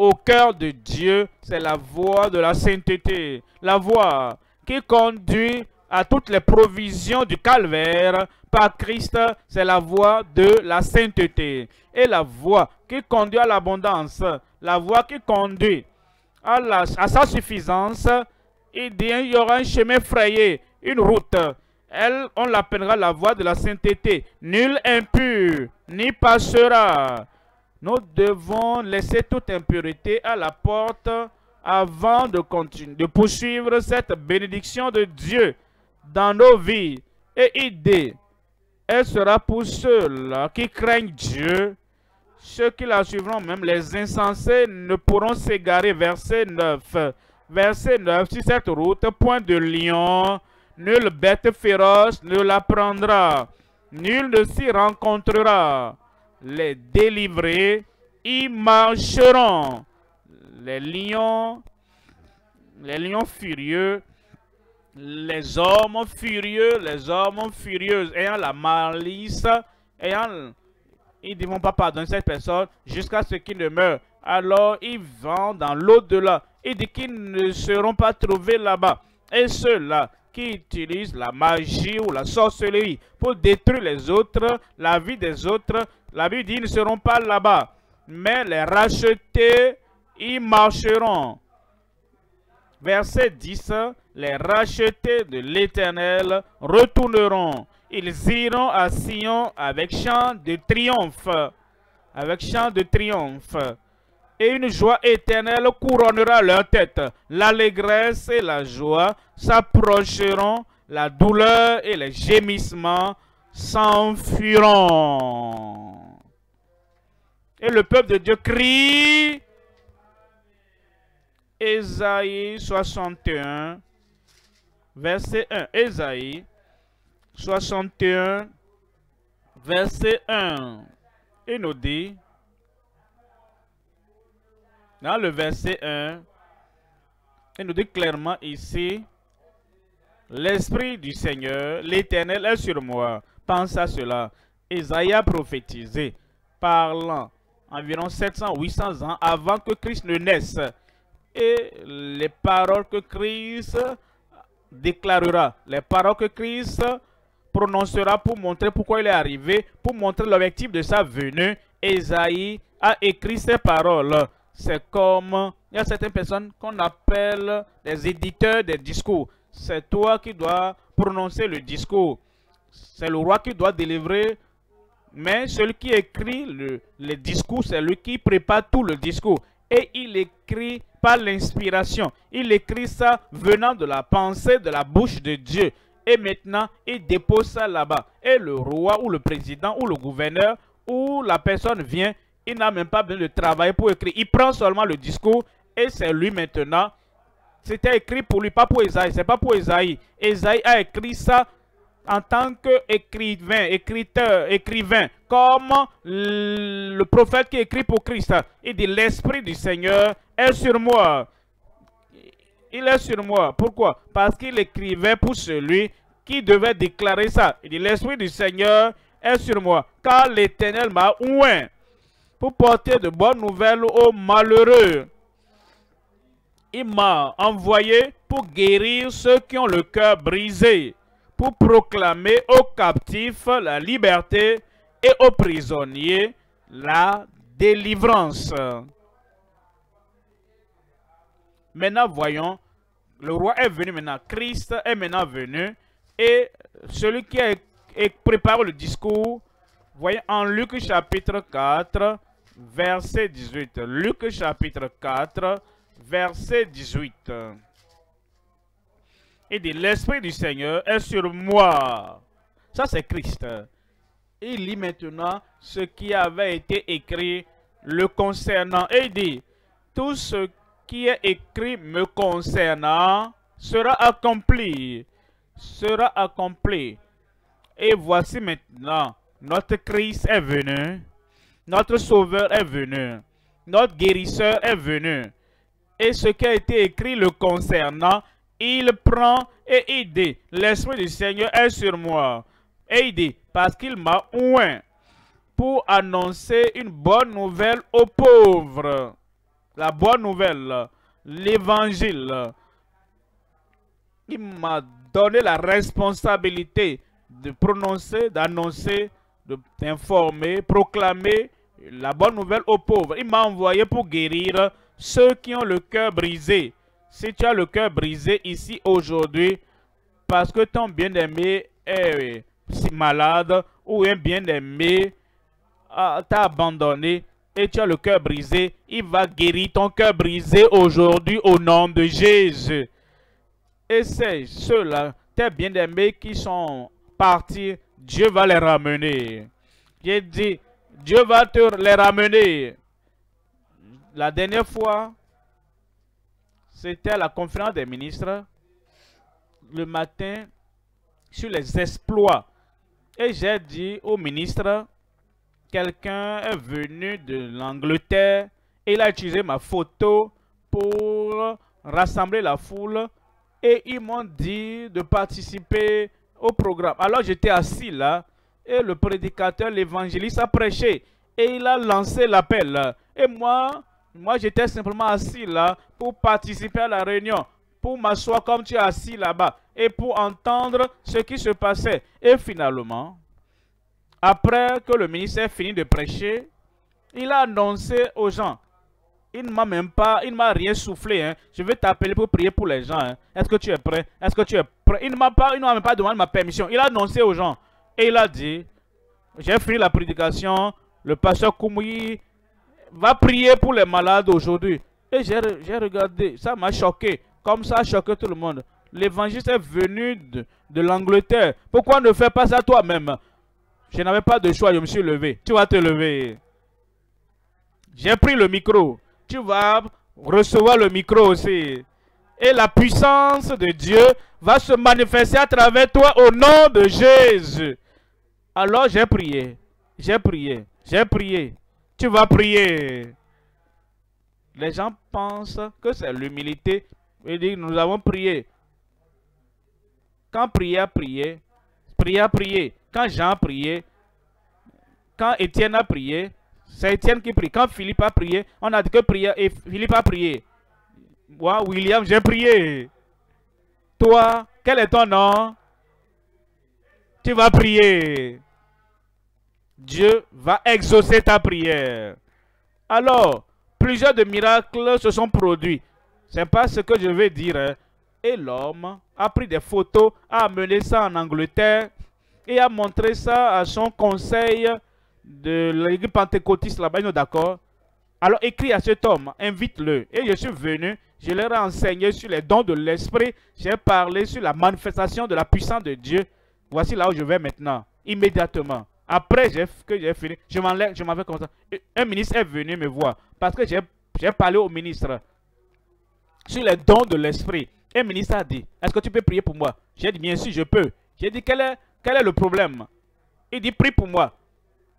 au cœur de Dieu, c'est la voie de la sainteté. La voie qui conduit à toutes les provisions du calvaire par Christ, c'est la voie de la sainteté. Et la voie qui conduit à l'abondance, la voie qui conduit à, sa suffisance, il dit il y aura un chemin frayé, une route. Elle, on l'appellera la voie de la sainteté. Nul impur n'y passera. Nous devons laisser toute impureté à la porte avant de continuer, de poursuivre cette bénédiction de Dieu dans nos vies. Et idée, elle sera pour ceux-là qui craignent Dieu. Ceux qui la suivront, même les insensés, ne pourront s'égarer. Verset 9. Verset 9. Sur cette route, point de lion, nulle bête féroce ne la prendra. Nul ne s'y rencontrera. Les délivrés y marcheront. Les lions, les lions furieux les hommes furieux, les hommes furieux, ayant la malice, ayant, ils ne vont pas pardonner cette personne jusqu'à ce qu'il ne meure. Alors ils vont dans l'au-delà. Il dit qu'ils ne seront pas trouvés là-bas. Et ceux-là qui utilisent la magie ou la sorcellerie pour détruire les autres, la vie des autres, la Bible dit qu'ils ne seront pas là-bas. Mais les rachetés, ils marcheront. Verset 10, les rachetés de l'Éternel retourneront. Ils iront à Sion avec chant de triomphe. Avec chant de triomphe. Et une joie éternelle couronnera leur tête. L'allégresse et la joie s'approcheront. La douleur et les gémissements s'enfuiront. Et le peuple de Dieu crie. Ésaïe 61, verset 1. Ésaïe 61, verset 1. Il nous dit, dans le verset 1, il nous dit clairement ici, L'Esprit du Seigneur, l'Éternel est sur moi. Pense à cela. Ésaïe a prophétisé, parlant environ 700-800 ans avant que Christ ne naisse. Et les paroles que Christ déclarera, les paroles que Christ prononcera pour montrer pourquoi il est arrivé, pour montrer l'objectif de sa venue, Esaïe a écrit ces paroles. C'est comme, il y a certaines personnes qu'on appelle des éditeurs des discours. C'est toi qui dois prononcer le discours. C'est le roi qui doit délivrer. Mais celui qui écrit le, discours, c'est lui qui prépare tout le discours. Et il écrit par l'inspiration. Il écrit ça venant de la pensée de la bouche de Dieu. Et maintenant, il dépose ça là-bas. Et le roi ou le président ou le gouverneur ou la personne vient, il n'a même pas besoin de travailler pour écrire. Il prend seulement le discours et c'est lui maintenant. C'était écrit pour lui, pas pour Esaïe. C'est pas pour Esaïe. Esaïe a écrit ça en tant qu'écrivain, écriteur, écrivain, comme le prophète qui écrit pour Christ. Il dit, l'Esprit du Seigneur est sur moi. Il est sur moi. Pourquoi? Parce qu'il écrivait pour celui qui devait déclarer ça. Il dit, l'Esprit du Seigneur est sur moi, car l'Éternel m'a oint pour porter de bonnes nouvelles aux malheureux. Il m'a envoyé pour guérir ceux qui ont le cœur brisé, pour proclamer aux captifs la liberté et aux prisonniers la délivrance. Maintenant, voyons, le roi est venu maintenant, Christ est maintenant venu, et celui qui a préparé le discours, voyez en Luc chapitre 4, verset 18. Luc chapitre 4, verset 18. Il dit, l'Esprit du Seigneur est sur moi. Ça, c'est Christ. Il lit maintenant ce qui avait été écrit le concernant. Et il dit, tout ce qui est écrit me concernant sera accompli. Sera accompli. Et voici maintenant, notre Christ est venu. Notre Sauveur est venu. Notre guérisseur est venu. Et ce qui a été écrit le concernant, il prend et il dit, l'Esprit du Seigneur est sur moi. Et il dit, parce qu'il m'a oint pour annoncer une bonne nouvelle aux pauvres. La bonne nouvelle, l'évangile. Il m'a donné la responsabilité de prononcer, d'annoncer, d'informer, proclamer la bonne nouvelle aux pauvres. Il m'a envoyé pour guérir ceux qui ont le cœur brisé. Si tu as le cœur brisé ici aujourd'hui, parce que ton bien-aimé est malade ou un bien-aimé t'a abandonné et tu as le cœur brisé, il va guérir ton cœur brisé aujourd'hui au nom de Jésus. Et c'est ceux-là, tes bien-aimés qui sont partis, Dieu va les ramener. J'ai dit, Dieu va te les ramener. La dernière fois, c'était à la conférence des ministres, le matin, sur les exploits. Et j'ai dit au ministre, quelqu'un est venu de l'Angleterre et il a utilisé ma photo pour rassembler la foule et ils m'ont dit de participer au programme. Alors j'étais assis là et le prédicateur, l'évangéliste a prêché et il a lancé l'appel. Et moi, moi j'étais simplement assis là pour participer à la réunion, pour m'asseoir comme tu es assis là-bas et pour entendre ce qui se passait. Et finalement, après que le ministère fini de prêcher, il a annoncé aux gens, il ne m'a même pas, il ne m'a rien soufflé. Hein. Je vais t'appeler pour prier pour les gens. Hein. Est-ce que tu es prêt? Est-ce que tu es prêt? Il ne m'a pas, il même pas demandé ma permission. Il a annoncé aux gens. Et il a dit, j'ai fini la prédication. Le pasteur Koumouyi va prier pour les malades aujourd'hui. Et j'ai regardé, ça m'a choqué. Comme ça a choqué tout le monde. L'évangile est venu de, l'Angleterre. Pourquoi ne fais pas ça toi-même? Je n'avais pas de choix, je me suis levé. Tu vas te lever. J'ai pris le micro tu vas recevoir le micro aussi. Et la puissance de Dieu va se manifester à travers toi au nom de Jésus. Alors j'ai prié, j'ai prié, j'ai prié. Tu vas prier. Les gens pensent que c'est l'humilité. Ils disent, nous avons prié. Quand prier a prié, prier a prié. Quand Jean a prié, quand Étienne a prié, c'est Étienne qui prie. Quand Philippe a prié, on a dit que prier et Philippe a prié. Moi, William, j'ai prié. Toi, quel est ton nom? Tu vas prier. Dieu va exaucer ta prière. Alors, plusieurs de miracles se sont produits. C'est pas ce que je vais dire. Hein. Et l'homme a pris des photos, a amené ça en Angleterre et a montré ça à son conseil de l'église pentecôtiste là-bas. Alors écris à cet homme, invite-le. Et je suis venu, je leur ai enseigné sur les dons de l'esprit, j'ai parlé sur la manifestation de la puissance de Dieu. Voici là où je vais maintenant, immédiatement. Après que j'ai fini, je m'en vais comme ça. Un ministre est venu me voir parce que j'ai parlé au ministre sur les dons de l'esprit. Un ministre a dit, est-ce que tu peux prier pour moi? J'ai dit, bien sûr, je peux. J'ai dit, quel est, quel est le problème? Il dit, prie pour moi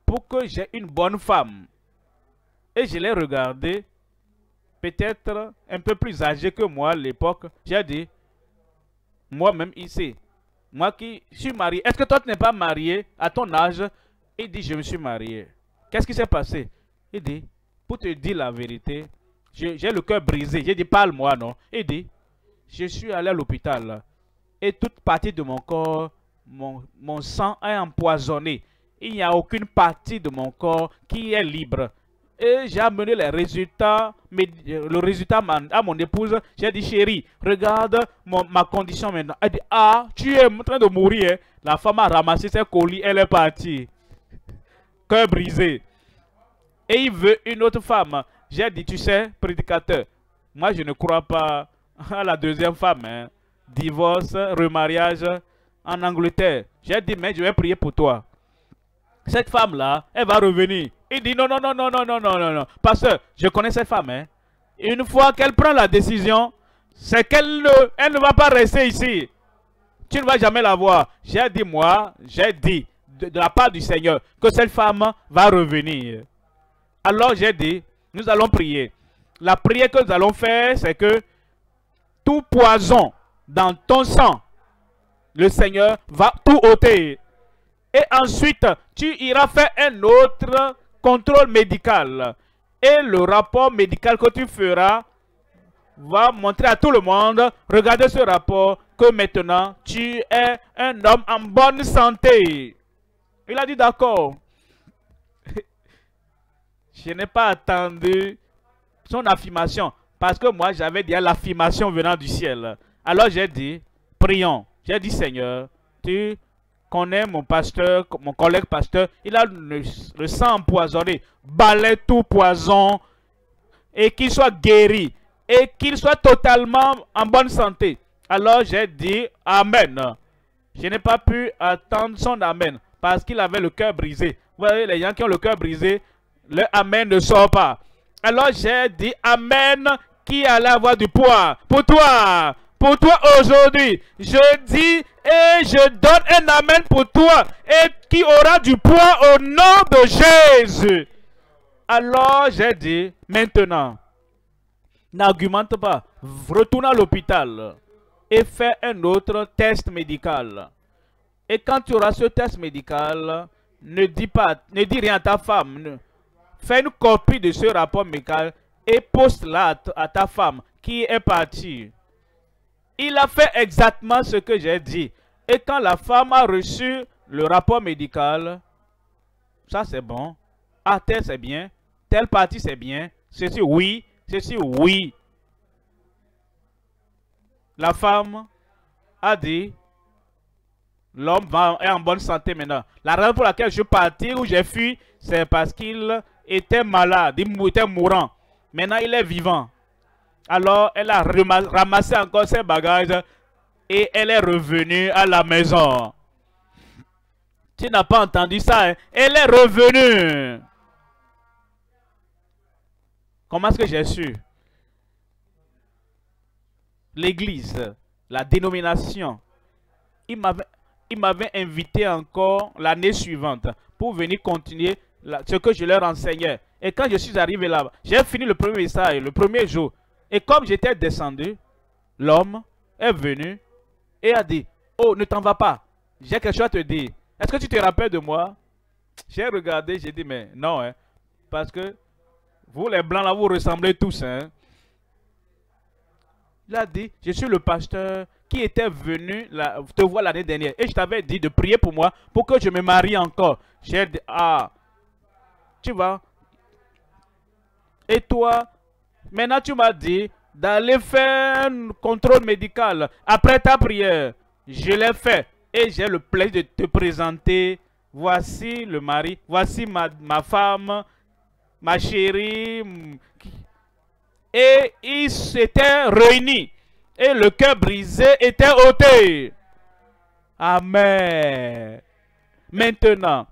pour que j'ai une bonne femme. Et je l'ai regardé, peut-être un peu plus âgé que moi à l'époque. J'ai dit, moi-même ici, moi qui suis marié, est-ce que toi tu n'es pas marié à ton âge? Il dit, je me suis marié. Qu'est-ce qui s'est passé? Il dit, pour te dire la vérité, j'ai le cœur brisé. J'ai dit, parle-moi, non? Il dit, je suis allé à l'hôpital et toute partie de mon corps, mon, mon sang est empoisonné il n'y a aucune partie de mon corps qui est libre. Et j'ai amené les résultats, le résultat à mon épouse. J'ai dit, chérie, regarde ma condition maintenant. Elle dit, ah, tu es en train de mourir. Hein. La femme a ramassé ses colis, elle est partie. Cœur brisé. Et il veut une autre femme. J'ai dit, tu sais, prédicateur, moi je ne crois pas à la deuxième femme. Hein. Divorce, remariage en Angleterre. J'ai dit, mais je vais prier pour toi cette femme-là, elle va revenir. Il dit non, non, non, non, non, non, non, non, non. Parce que je connais cette femme. Hein. Une fois qu'elle prend la décision, c'est qu'elle ne, elle ne va pas rester ici. Tu ne vas jamais la voir. J'ai dit, moi, j'ai dit, de, la part du Seigneur, que cette femme va revenir. Alors j'ai dit, nous allons prier. La prière que nous allons faire, c'est que tout poison dans ton sang, le Seigneur va tout ôter Et ensuite, tu iras faire un autre contrôle médical. Et le rapport médical que tu feras va montrer à tout le monde, regardez ce rapport, que maintenant tu es un homme en bonne santé. Il a dit d'accord. Je n'ai pas attendu son affirmation parce que moi j'avais déjà l'affirmation venant du ciel. Alors j'ai dit, prions. J'ai dit Seigneur, tu connais mon pasteur, mon collègue pasteur, il a le, sang empoisonné. Balai tout poison et qu'il soit guéri et qu'il soit totalement en bonne santé. Alors j'ai dit Amen. Je n'ai pas pu attendre son Amen parce qu'il avait le cœur brisé. Vous voyez, les gens qui ont le cœur brisé, le Amen ne sort pas. Alors j'ai dit Amen qui allait avoir du poids? Pour toi, pour toi aujourd'hui, je dis et je donne un Amen pour toi et qui aura du poids au nom de Jésus. Alors j'ai dit, maintenant, n'argumente pas, retourne à l'hôpital et fais un autre test médical. Et quand tu auras ce test médical, ne dis pas, ne dis rien à ta femme. Fais une copie de ce rapport médical et poste-la à ta femme qui est partie. Il a fait exactement ce que j'ai dit. Et quand la femme a reçu le rapport médical, ça c'est bon. Ah, tel c'est bien. Telle partie c'est bien. Ceci oui. Ceci oui. La femme a dit, l'homme est en bonne santé maintenant. La raison pour laquelle je partis ou j'ai fui, c'est parce qu'il était malade, il était mourant. Maintenant, il est vivant. Alors, elle a ramassé encore ses bagages et elle est revenue à la maison. Tu n'as pas entendu ça, hein? Elle est revenue. Comment est-ce que j'ai su? L'église, la dénomination, il m'avait invité encore l'année suivante pour venir continuer ce que je leur enseignais. Et quand je suis arrivé là, j'ai fini le premier message, le premier jour. Et comme j'étais descendu, l'homme est venu et a dit, oh, ne t'en va pas, j'ai quelque chose à te dire. Est-ce que tu te rappelles de moi? J'ai regardé, j'ai dit, mais non, hein, parce que vous les blancs là, vous ressemblez tous. Hein. Il a dit, je suis le pasteur qui était venu te voir l'année dernière. Et je t'avais dit de prier pour moi pour que je me marie encore. J'ai dit, ah, tu vois. Et toi, Maintenant, tu m'as dit d'aller faire un contrôle médical après ta prière. Je l'ai fait et j'ai le plaisir de te présenter. Voici le mari, voici ma, ma femme, ma chérie. Et ils s'étaient réunis et le cœur brisé était ôté. Amen. Maintenant,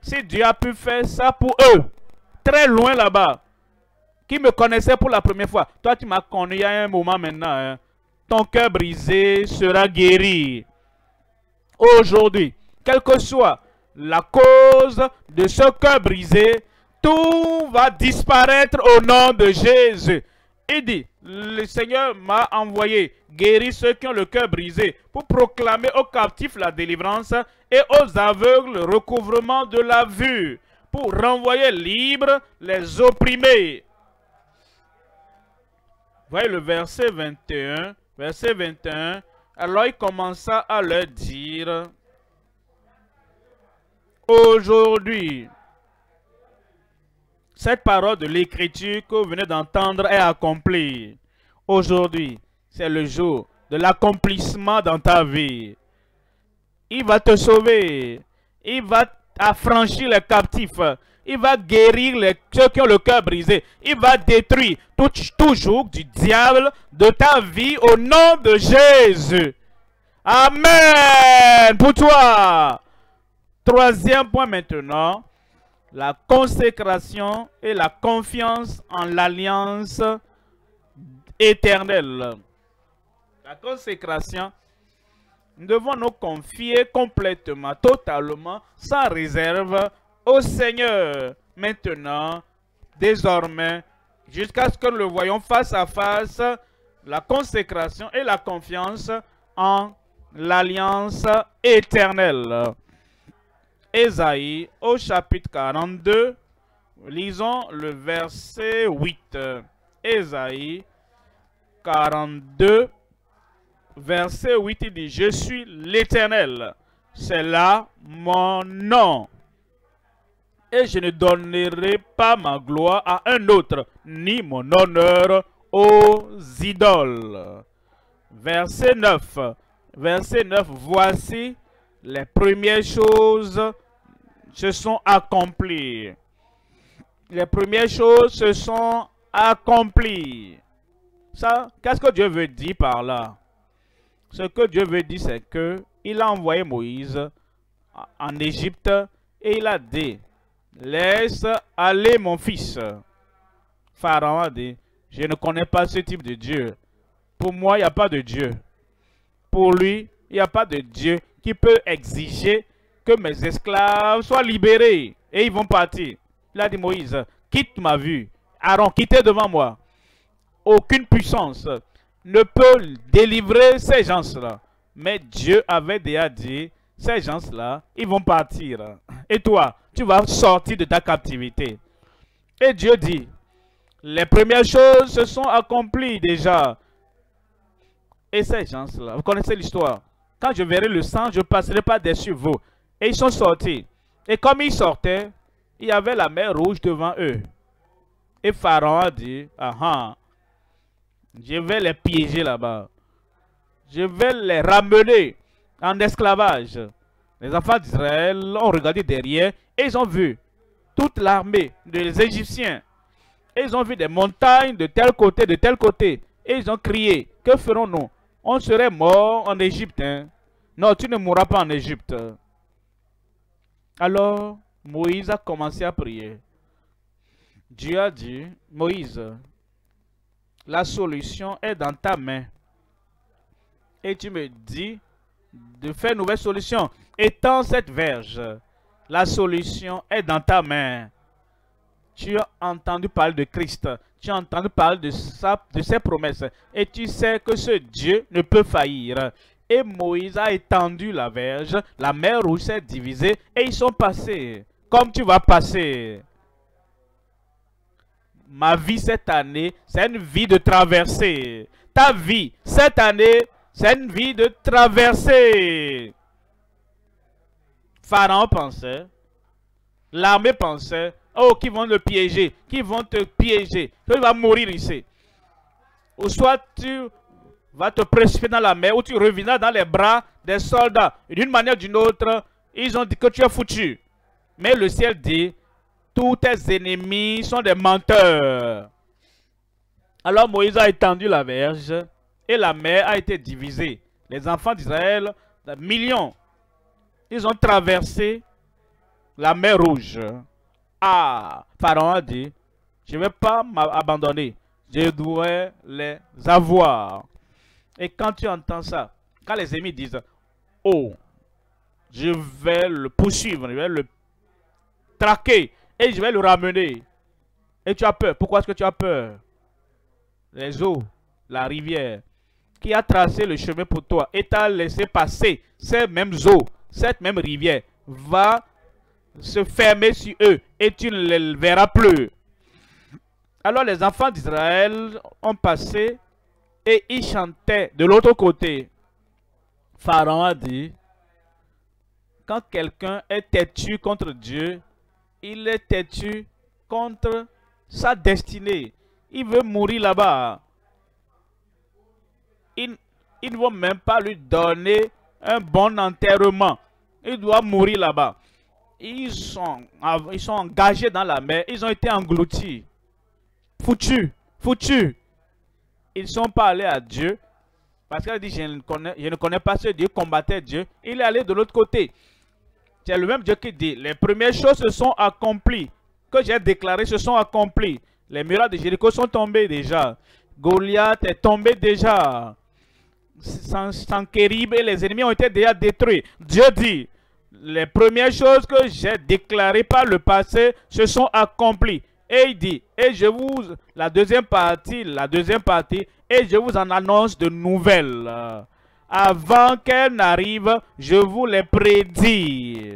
si Dieu a pu faire ça pour eux, très loin là-bas, qui me connaissait pour la première fois. Toi, tu m'as connu il y a un moment maintenant. Hein. Ton cœur brisé sera guéri. Aujourd'hui, quelle que soit la cause de ce cœur brisé, tout va disparaître au nom de Jésus. Il dit, le Seigneur m'a envoyé guérir ceux qui ont le cœur brisé pour proclamer aux captifs la délivrance et aux aveugles le recouvrement de la vue, pour renvoyer libres les opprimés Voyez le verset 21. Verset 21. Alors il commença à leur dire, Aujourd'hui, cette parole de l'écriture que vous venez d'entendre est accomplie. Aujourd'hui, c'est le jour de l'accomplissement dans ta vie. Il va te sauver. Il va affranchir les captifs. Il va guérir ceux qui ont le cœur brisé. Il va détruire toujours du diable de ta vie au nom de Jésus. Amen. Pour toi. Troisième point maintenant. La consécration et la confiance en l'alliance éternelle. La consécration, nous devons nous confier complètement, totalement, sans réserve au Seigneur maintenant, désormais, jusqu'à ce que nous le voyons face à face, la consécration et la confiance en l'alliance éternelle. Ésaïe au chapitre 42. Lisons le verset 8. Ésaïe 42, verset 8, il dit, Je suis l'Éternel, c'est là mon nom. Et je ne donnerai pas ma gloire à un autre, ni mon honneur aux idoles. Verset 9. Verset 9. Voici les premières choses se sont accomplies. Les premières choses se sont accomplies. Ça, qu'est-ce que Dieu veut dire par là? Ce que Dieu veut dire, c'est que il a envoyé Moïse en Égypte et il a dit, laisse aller mon fils. Pharaon a dit, je ne connais pas ce type de Dieu. Pour moi, il n'y a pas de Dieu. Pour lui, il n'y a pas de Dieu qui peut exiger que mes esclaves soient libérés et ils vont partir. Il a dit Moïse, quitte ma vue. Aaron, quittez devant moi. Aucune puissance ne peut délivrer ces gens-là. Mais Dieu avait déjà dit, ces gens-là, ils vont partir. Et toi, tu vas sortir de ta captivité. Et Dieu dit, les premières choses se sont accomplies déjà. Et ces gens-là, vous connaissez l'histoire. Quand je verrai le sang, je passerai pas dessus vous. Et ils sont sortis. Et comme ils sortaient, il y avait la mer rouge devant eux. Et Pharaon a dit, ah ah, je vais les piéger là-bas. Je vais les ramener en esclavage. Les enfants d'Israël ont regardé derrière et ils ont vu toute l'armée des Égyptiens. Ils ont vu des montagnes de tel côté, de tel côté. Et ils ont crié, que ferons-nous? On serait mort en Égypte. Hein? Non, tu ne mourras pas en Égypte. Alors, Moïse a commencé à prier. Dieu a dit, Moïse, la solution est dans ta main. Et tu me dis de faire une nouvelle solution. Étends cette verge. La solution est dans ta main. Tu as entendu parler de Christ. Tu as entendu parler de, sa, de ses promesses. Et tu sais que ce Dieu ne peut faillir. Et Moïse a étendu la verge. La mer rouge s'est divisée. Et ils sont passés. Comme tu vas passer ma vie cette année, c'est une vie de traversée. Ta vie cette année, c'est une vie de traversée. Pharaon pensait, l'armée pensait, oh, qui vont le piéger, qui vont te piéger, tu vas mourir ici. Ou soit tu vas te précipiter dans la mer, ou tu reviendras dans les bras des soldats. D'une manière ou d'une autre, ils ont dit que tu es foutu. Mais le ciel dit, tous tes ennemis sont des menteurs. Alors Moïse a étendu la verge et la mer a été divisée. Les enfants d'Israël, millions, ils ont traversé la mer rouge. Ah, Pharaon a dit, je ne vais pas m'abandonner. Je dois les avoir. Et quand tu entends ça, quand les ennemis disent, oh, je vais le poursuivre, je vais le traquer, et je vais le ramener. Et tu as peur. Pourquoi est-ce que tu as peur? Les eaux, la rivière, qui a tracé le chemin pour toi et t'a laissé passer ces mêmes eaux, cette même rivière, va se fermer sur eux et tu ne les verras plus. Alors les enfants d'Israël ont passé et ils chantaient de l'autre côté. Pharaon a dit, quand quelqu'un est têtu contre Dieu, il est têtu contre sa destinée. Il veut mourir là-bas. Ils, ne vont même pas lui donner un bon enterrement. Il doit mourir là-bas. Ils sont, ils sont engagés dans la mer. Ils ont été engloutis. Foutus. Foutus. Ils sont pas allés à Dieu. Parce qu'il a dit, je ne, connais, ne pas ce Dieu, combattait Dieu. Il est allé de l'autre côté. C'est le même Dieu qui dit, les premières choses se sont accomplies. Que j'ai déclaré se sont accomplies. Les murailles de Jéricho sont tombées déjà. Goliath est tombé déjà. Sankérib et les ennemis ont été déjà détruits. Dieu dit, les premières choses que j'ai déclarées par le passé se sont accomplies. Et il dit, et je vous, la deuxième partie, la deuxième partie, et je vous en annonce de nouvelles avant qu'elle n'arrive, je vous les prédis.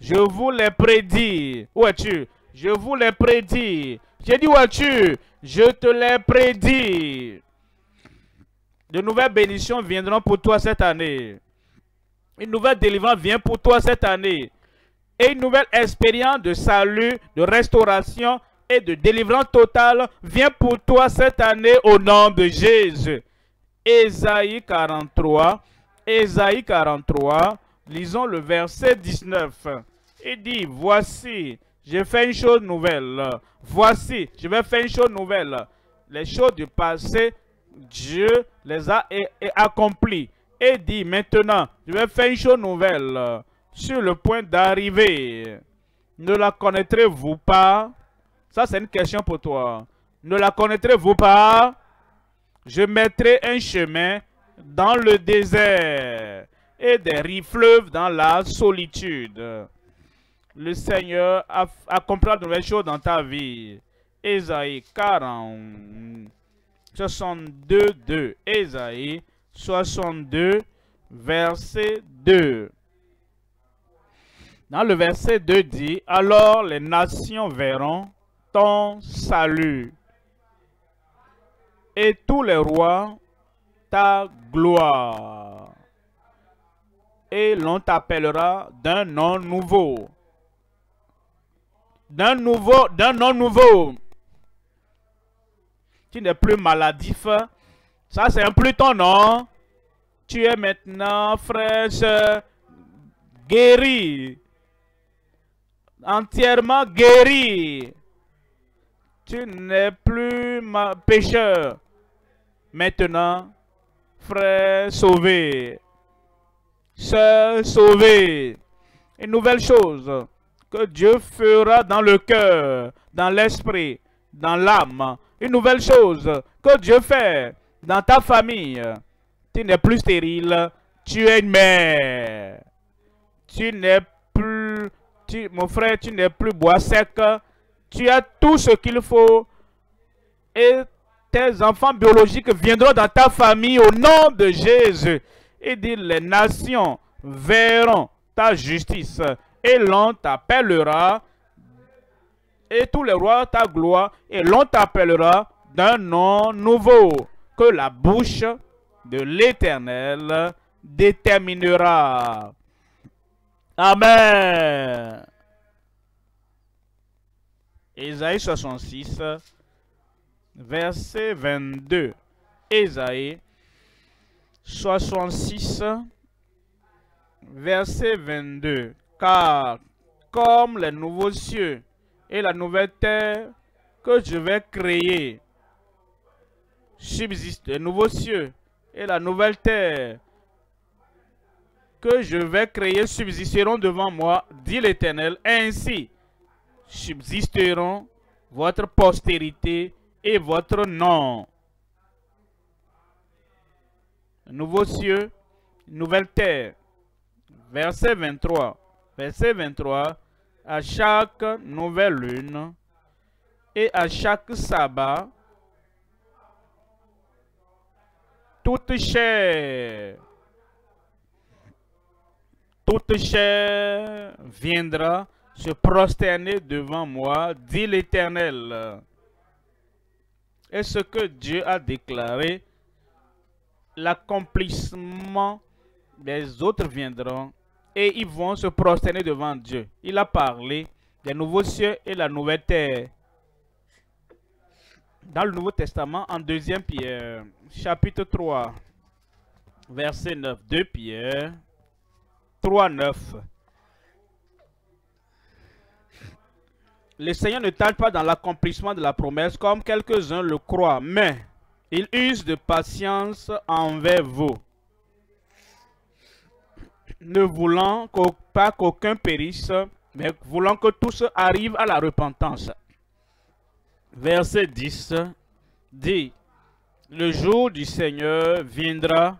Je vous l'ai prédit. Où es-tu? Je vous l'ai prédit. J'ai dit où es-tu? Je te l'ai prédit. De nouvelles bénédictions viendront pour toi cette année. Une nouvelle délivrance vient pour toi cette année. Et une nouvelle expérience de salut, de restauration et de délivrance totale vient pour toi cette année au nom de Jésus. Ésaïe 43, Ésaïe 43, lisons le verset 19. Il dit, voici, je fais une chose nouvelle. Voici, je vais faire une chose nouvelle. Les choses du passé, Dieu les a accomplies. Et dit, maintenant, je vais faire une chose nouvelle. Sur le point d'arriver. Ne la connaîtrez-vous pas? Ça, c'est une question pour toi. Ne la connaîtrez-vous pas? Je mettrai un chemin dans le désert et des rives dans la solitude. Le Seigneur accomplira de nouvelles choses dans ta vie. Ésaïe 40, 62, 2. Ésaïe 62, verset 2. Dans le verset 2 dit, Alors les nations verront ton salut et tous les rois ta gloire. Et l'on t'appellera d'un nom nouveau. D'un nouveau, d'un nom nouveau. Tu n'es plus maladif. Ça, c'est un plus ton nom. Tu es maintenant fraîche, guéri. Entièrement guéri. Tu n'es plus pécheur. Maintenant, frère sauvé, sœur sauvé. Une nouvelle chose que Dieu fera dans le cœur, dans l'esprit, dans l'âme. Une nouvelle chose que Dieu fait dans ta famille. Tu n'es plus stérile, tu es une mère. Tu n'es mon frère, tu n'es plus bois sec. Tu as tout ce qu'il faut et tes enfants biologiques viendront dans ta famille au nom de Jésus. Et dit, les nations verront ta justice et l'on t'appellera, et tous les rois ta gloire, et l'on t'appellera d'un nom nouveau que la bouche de l'Éternel déterminera. Amen. Ésaïe 66, verset 22. Ésaïe 66, verset 22. Car comme les nouveaux cieux et la nouvelle terre que je vais créer subsistent, les nouveaux cieux et la nouvelle terre je vais créer subsisteront devant moi, dit l'Éternel. Ainsi subsisteront votre postérité et votre nom. Nouveau cieux, nouvelle terre. Verset 23. Verset 23. À chaque nouvelle lune et à chaque sabbat, toute chair, toute chair viendra se prosterner devant moi, dit l'Éternel. Et ce que Dieu a déclaré, l'accomplissement des autres viendront et ils vont se prosterner devant Dieu? Il a parlé des nouveaux cieux et la nouvelle terre. Dans le Nouveau Testament, en 2 Pierre, chapitre 3, verset 9. 2 Pierre 3, 9. Le Seigneur ne tarde pas dans l'accomplissement de la promesse comme quelques-uns le croient, mais il use de patience envers vous, ne voulant pas qu'aucun périsse, mais voulant que tous arrivent à la repentance. Verset 10 dit, le jour du Seigneur viendra,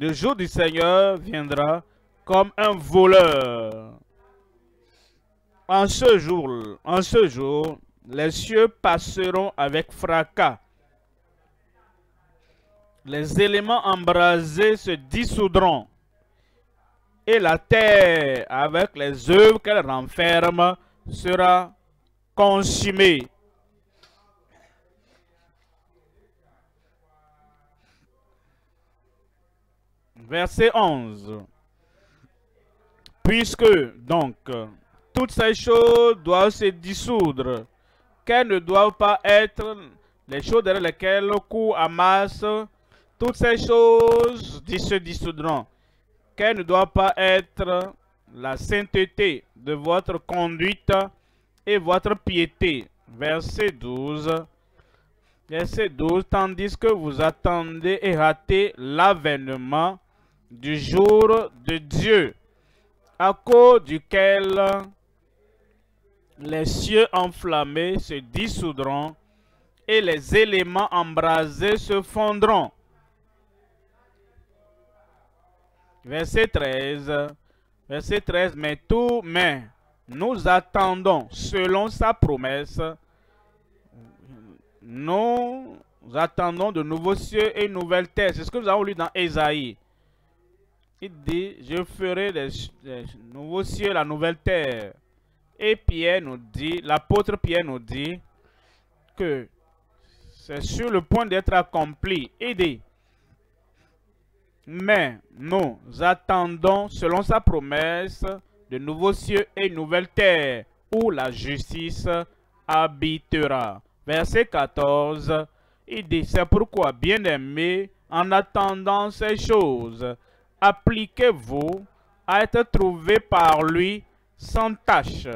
le jour du Seigneur viendra comme un voleur en ce jour, en ce jour, les cieux passeront avec fracas. Les éléments embrasés se dissoudront et la terre avec les œuvres qu'elle renferme sera consumée. Verset 11. Puisque, donc, toutes ces choses doivent se dissoudre, qu'elles ne doivent pas être les choses dans lesquelles le coup amasse, toutes ces choses se dissoudront, qu'elles ne doivent pas être la sainteté de votre conduite et votre piété. Verset 12. Verset 12. Tandis que vous attendez et ratez l'avènement du jour de Dieu, à cause duquel les cieux enflammés se dissoudront et les éléments embrasés se fondront. Verset 13. Verset 13. Mais tout, mais nous attendons selon sa promesse. Nous attendons de nouveaux cieux et une nouvelle. C'est ce que nous avons lu dans Ésaïe. Il dit, je ferai des, nouveaux cieux, la nouvelle terre. Et Pierre nous dit, l'apôtre Pierre nous dit que c'est sur le point d'être accompli. Il dit, mais nous attendons, selon sa promesse, de nouveaux cieux et une nouvelle terre, où la justice habitera. Verset 14, il dit, c'est pourquoi, bien-aimés, en attendant ces choses, appliquez-vous à être trouvé par lui sans tache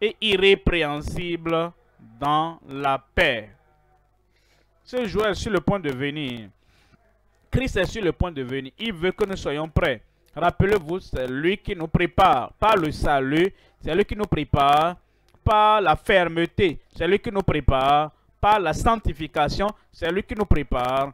et irrépréhensible dans la paix. Ce jour est sur le point de venir. Christ est sur le point de venir. Il veut que nous soyons prêts. Rappelez-vous, c'est lui qui nous prépare par le salut. C'est lui qui nous prépare par la fermeté. C'est lui qui nous prépare par la sanctification. C'est lui qui nous prépare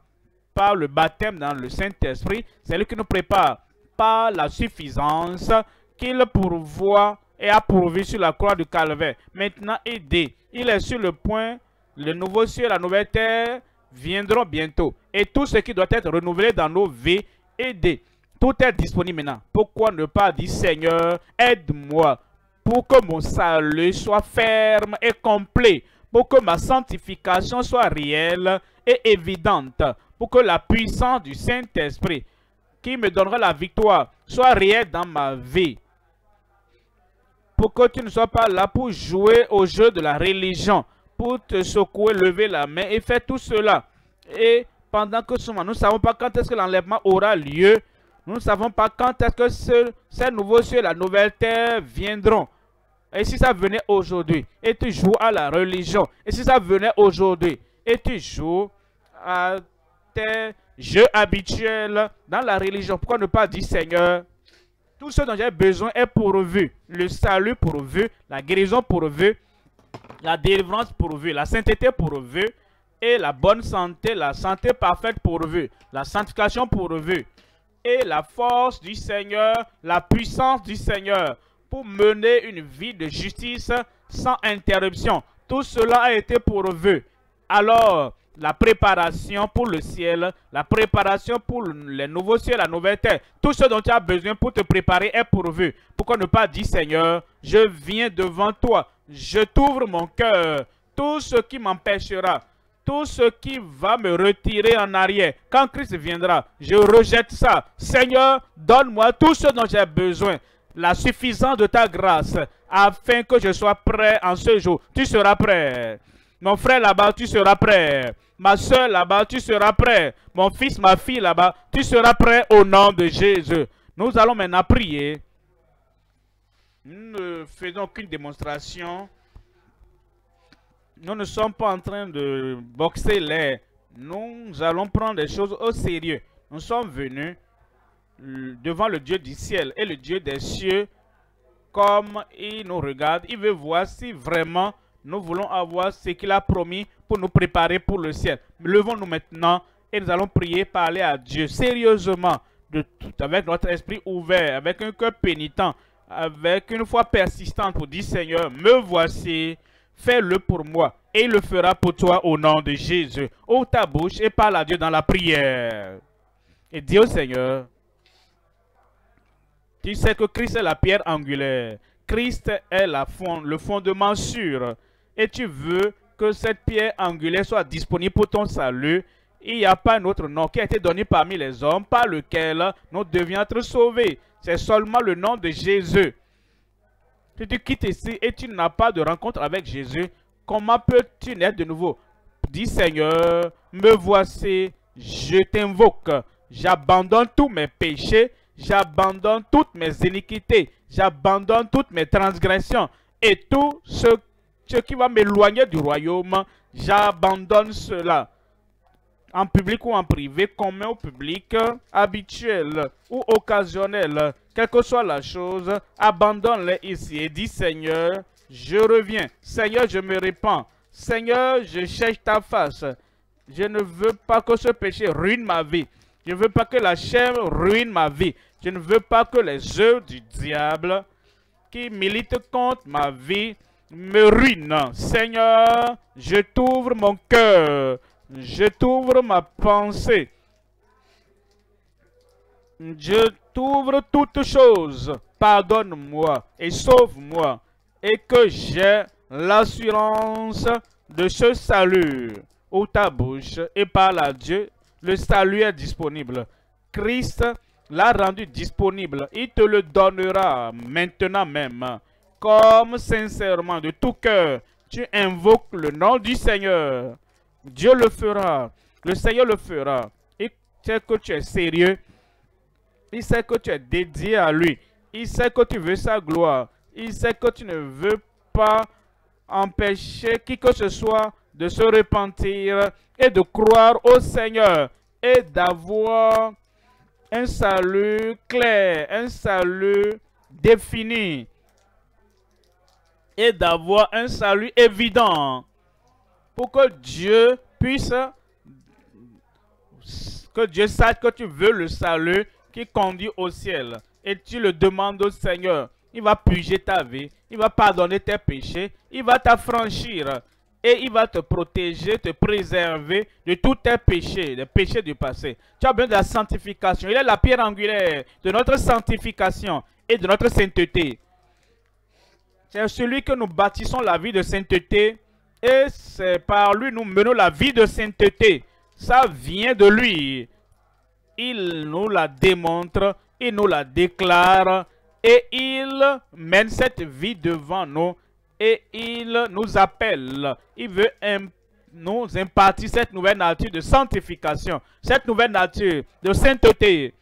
par le baptême dans le Saint-Esprit. C'est lui qui nous prépare par la suffisance qu'il pourvoit et a pourvu sur la croix du calvaire. Maintenant, aidé. Il est sur le point, le nouveau ciel, la nouvelle terre viendront bientôt. Et tout ce qui doit être renouvelé dans nos vies, aidé. Tout est disponible maintenant. Pourquoi ne pas dire, Seigneur, aide-moi pour que mon salut soit ferme et complet, pour que ma sanctification soit réelle et évidente, pour que la puissance du Saint-Esprit qui me donnera la victoire soit réelle dans ma vie. Pour que tu ne sois pas là pour jouer au jeu de la religion, pour te secouer, lever la main et faire tout cela. Et pendant que moment, nous ne savons pas quand est-ce que l'enlèvement aura lieu. Nous ne savons pas quand est-ce que ce, ces nouveaux cieux, la nouvelle terre viendront. Et si ça venait aujourd'hui, et tu joues à la religion, et si ça venait aujourd'hui, et tu joues à tes jeux habituels dans la religion, pourquoi ne pas dire Seigneur, tout ce dont j'ai besoin est pourvu. Le salut pourvu, la guérison pourvue, la délivrance pourvue, la sainteté pourvue, et la bonne santé, la santé parfaite pourvue, la sanctification pourvue, et la force du Seigneur, la puissance du Seigneur pour mener une vie de justice sans interruption. Tout cela a été pourvu. Alors, la préparation pour le ciel, la préparation pour les nouveaux cieux, la nouvelle terre, tout ce dont tu as besoin pour te préparer est pourvu. Pourquoi ne pas dire, Seigneur, je viens devant toi, je t'ouvre mon cœur, tout ce qui m'empêchera tout ce qui va me retirer en arrière. Quand Christ viendra, je rejette ça. Seigneur, donne-moi tout ce dont j'ai besoin. La suffisance de ta grâce, afin que je sois prêt en ce jour. Tu seras prêt. Mon frère là-bas, tu seras prêt. Ma soeur là-bas, tu seras prêt. Mon fils, ma fille là-bas, tu seras prêt au nom de Jésus. Nous allons maintenant prier. Nous ne faisons qu'une démonstration nous ne sommes pas en train de boxer l'air. Nous allons prendre des choses au sérieux. Nous sommes venus devant le Dieu du ciel et le Dieu des cieux. Comme il nous regarde, il veut voir si vraiment nous voulons avoir ce qu'il a promis pour nous préparer pour le ciel. Levons-nous maintenant et nous allons prier, parler à Dieu sérieusement, de tout, avec notre esprit ouvert, avec un cœur pénitent, avec une foi persistante pour dire Seigneur, me voici, fais-le pour moi et il le fera pour toi au nom de Jésus. Ouvre ta bouche et parle à Dieu dans la prière. Et dis au Seigneur, Tu sais que Christ est la pierre angulaire. Christ est la le fondement sûr. Et tu veux que cette pierre angulaire soit disponible pour ton salut. Il n'y a pas un autre nom qui a été donné parmi les hommes par lequel nous devions être sauvés. C'est seulement le nom de Jésus. Si tu quittes ici et tu n'as pas de rencontre avec Jésus, comment peux-tu naître de nouveau? Dis Seigneur, me voici, je t'invoque. J'abandonne tous mes péchés, j'abandonne toutes mes iniquités, j'abandonne toutes mes transgressions et tout ce, ce qui va m'éloigner du royaume, j'abandonne cela en public ou en privé, commun ou public, habituel ou occasionnel, quelle que soit la chose, abandonne-les ici et dis Seigneur, je reviens. Seigneur, je me répands. Seigneur, je cherche ta face. Je ne veux pas que ce péché ruine ma vie. Je ne veux pas que la chair ruine ma vie. Je ne veux pas que les œuvres du diable qui militent contre ma vie me ruinent. Seigneur, je t'ouvre mon cœur. Je t'ouvre ma pensée. Je t'ouvre toutes choses. Pardonne-moi et sauve-moi. Et que j'ai l'assurance de ce salut ou ta bouche et par la Dieu, le salut est disponible. Christ l'a rendu disponible. Il te le donnera maintenant même. Comme sincèrement, de tout cœur, tu invoques le nom du Seigneur. Dieu le fera. Le Seigneur le fera. Il sait que tu es sérieux. Il sait que tu es dédié à lui. Il sait que tu veux sa gloire. Il sait que tu ne veux pas empêcher qui que ce soit de se repentir et de croire au Seigneur et d'avoir un salut clair, un salut défini et d'avoir un salut évident pour que Dieu puisse, que Dieu sache que tu veux le salut qui conduit au ciel. Et tu le demandes au Seigneur. Il va puger ta vie, il va pardonner tes péchés, il va t'affranchir et il va te protéger, te préserver de tous tes péchés, des péchés du passé. Tu as besoin de la sanctification. Il est la pierre angulaire de notre sanctification et de notre sainteté. C'est celui que nous bâtissons la vie de sainteté et c'est par lui nous menons la vie de sainteté. Ça vient de lui. Il nous la démontre, il nous la déclare et il mène cette vie devant nous et il nous appelle. Il veut nous impartir cette nouvelle nature de sanctification, cette nouvelle nature de sainteté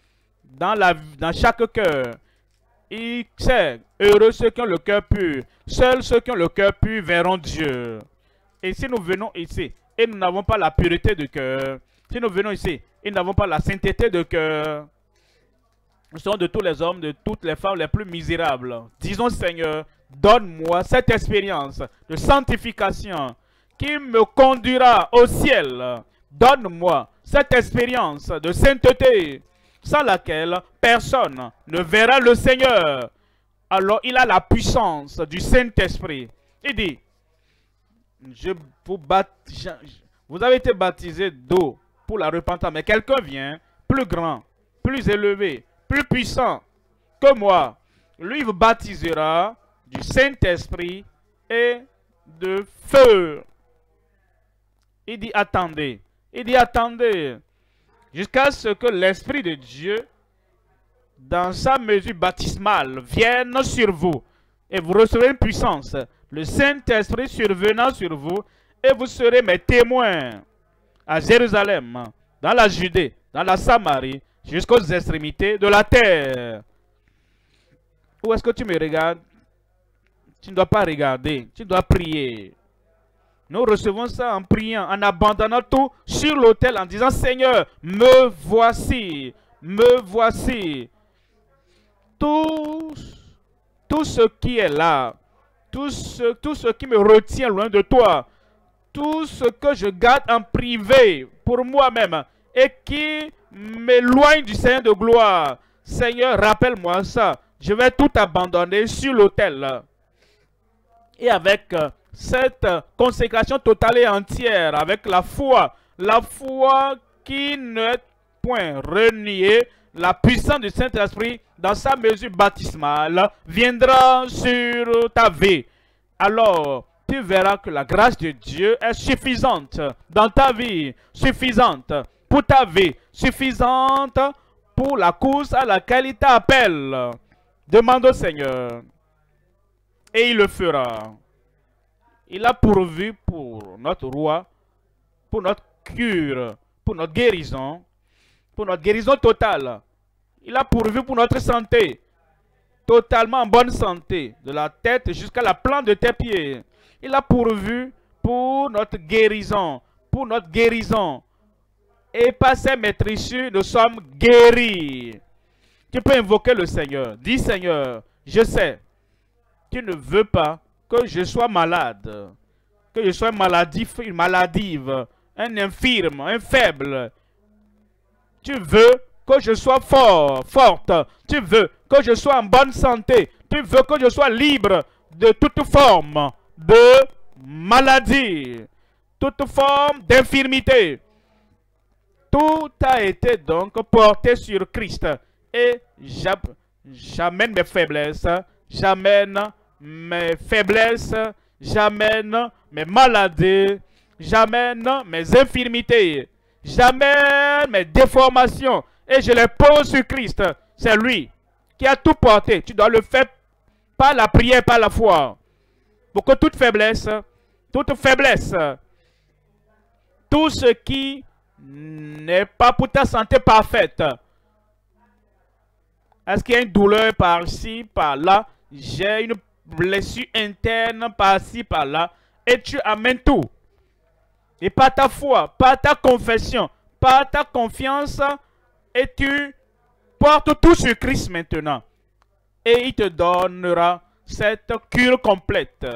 dans, dans chaque cœur. Il sait, heureux ceux qui ont le cœur pur. Seuls ceux qui ont le cœur pur verront Dieu. Et si nous venons ici et nous n'avons pas la pureté de cœur, si nous venons ici et nous n'avons pas la sainteté de cœur, nous sommes de tous les hommes, de toutes les femmes les plus misérables. Disons Seigneur, donne-moi cette expérience de sanctification qui me conduira au ciel. Donne-moi cette expérience de sainteté sans laquelle personne ne verra le Seigneur. Alors il a la puissance du Saint-Esprit. Il dit, je vous, vous avez été baptisé d'eau pour la repentance, mais quelqu'un vient plus grand, plus élevé, plus puissant que moi. Lui vous baptisera du Saint-Esprit et de feu. Il dit attendez. Il dit attendez. Jusqu'à ce que l'Esprit de Dieu, dans sa mesure baptismale, vienne sur vous. Et vous recevrez une puissance le Saint-Esprit survenant sur vous, et vous serez mes témoins à Jérusalem, dans la Judée, dans la Samarie, jusqu'aux extrémités de la terre. Où est-ce que tu me regardes? Tu ne dois pas regarder, tu dois prier. Nous recevons ça en priant, en abandonnant tout sur l'autel, en disant, Seigneur, me voici, me voici. Tout, tout ce qui est là, tout ce, tout ce qui me retient loin de toi, tout ce que je garde en privé pour moi-même et qui m'éloigne du Seigneur de gloire. Seigneur, rappelle-moi ça. Je vais tout abandonner sur l'autel. Et avec cette consécration totale et entière, avec la foi, la foi qui n'est point reniée, la puissance du Saint-Esprit dans sa mesure baptismale viendra sur ta vie. Alors, tu verras que la grâce de Dieu est suffisante dans ta vie, suffisante pour ta vie, suffisante pour la course à laquelle il t'appelle. Demande au Seigneur et il le fera. Il a pourvu pour notre roi, pour notre cure, pour notre guérison, pour notre guérison totale. Il a pourvu pour notre santé, totalement en bonne santé, de la tête jusqu'à la plante de tes pieds. Il a pourvu pour notre guérison, pour notre guérison. Et par ses maîtrises, nous sommes guéris. Tu peux invoquer le Seigneur. Dis Seigneur, je sais, tu ne veux pas que je sois malade, que je sois maladif, maladive, un infirme, un faible. Tu veux que je sois fort, forte. Tu veux que je sois en bonne santé. Tu veux que je sois libre de toute forme de maladie, toute forme d'infirmité. Tout a été donc porté sur Christ. Et j'amène mes faiblesses, j'amène mes faiblesses, j'amène mes maladies, j'amène mes infirmités, j'amène mes déformations et je les pose sur Christ. C'est lui qui a tout porté. Tu dois le faire par la prière, par la foi. Pour que toute faiblesse, toute faiblesse, tout ce qui n'est pas pour ta santé parfaite, est-ce qu'il y a une douleur par-ci, par-là, j'ai une blessure interne par-ci, par-là, et tu amènes tout. Et par ta foi, par ta confession, par ta confiance, et tu portes tout sur Christ maintenant. Et il te donnera cette cure complète.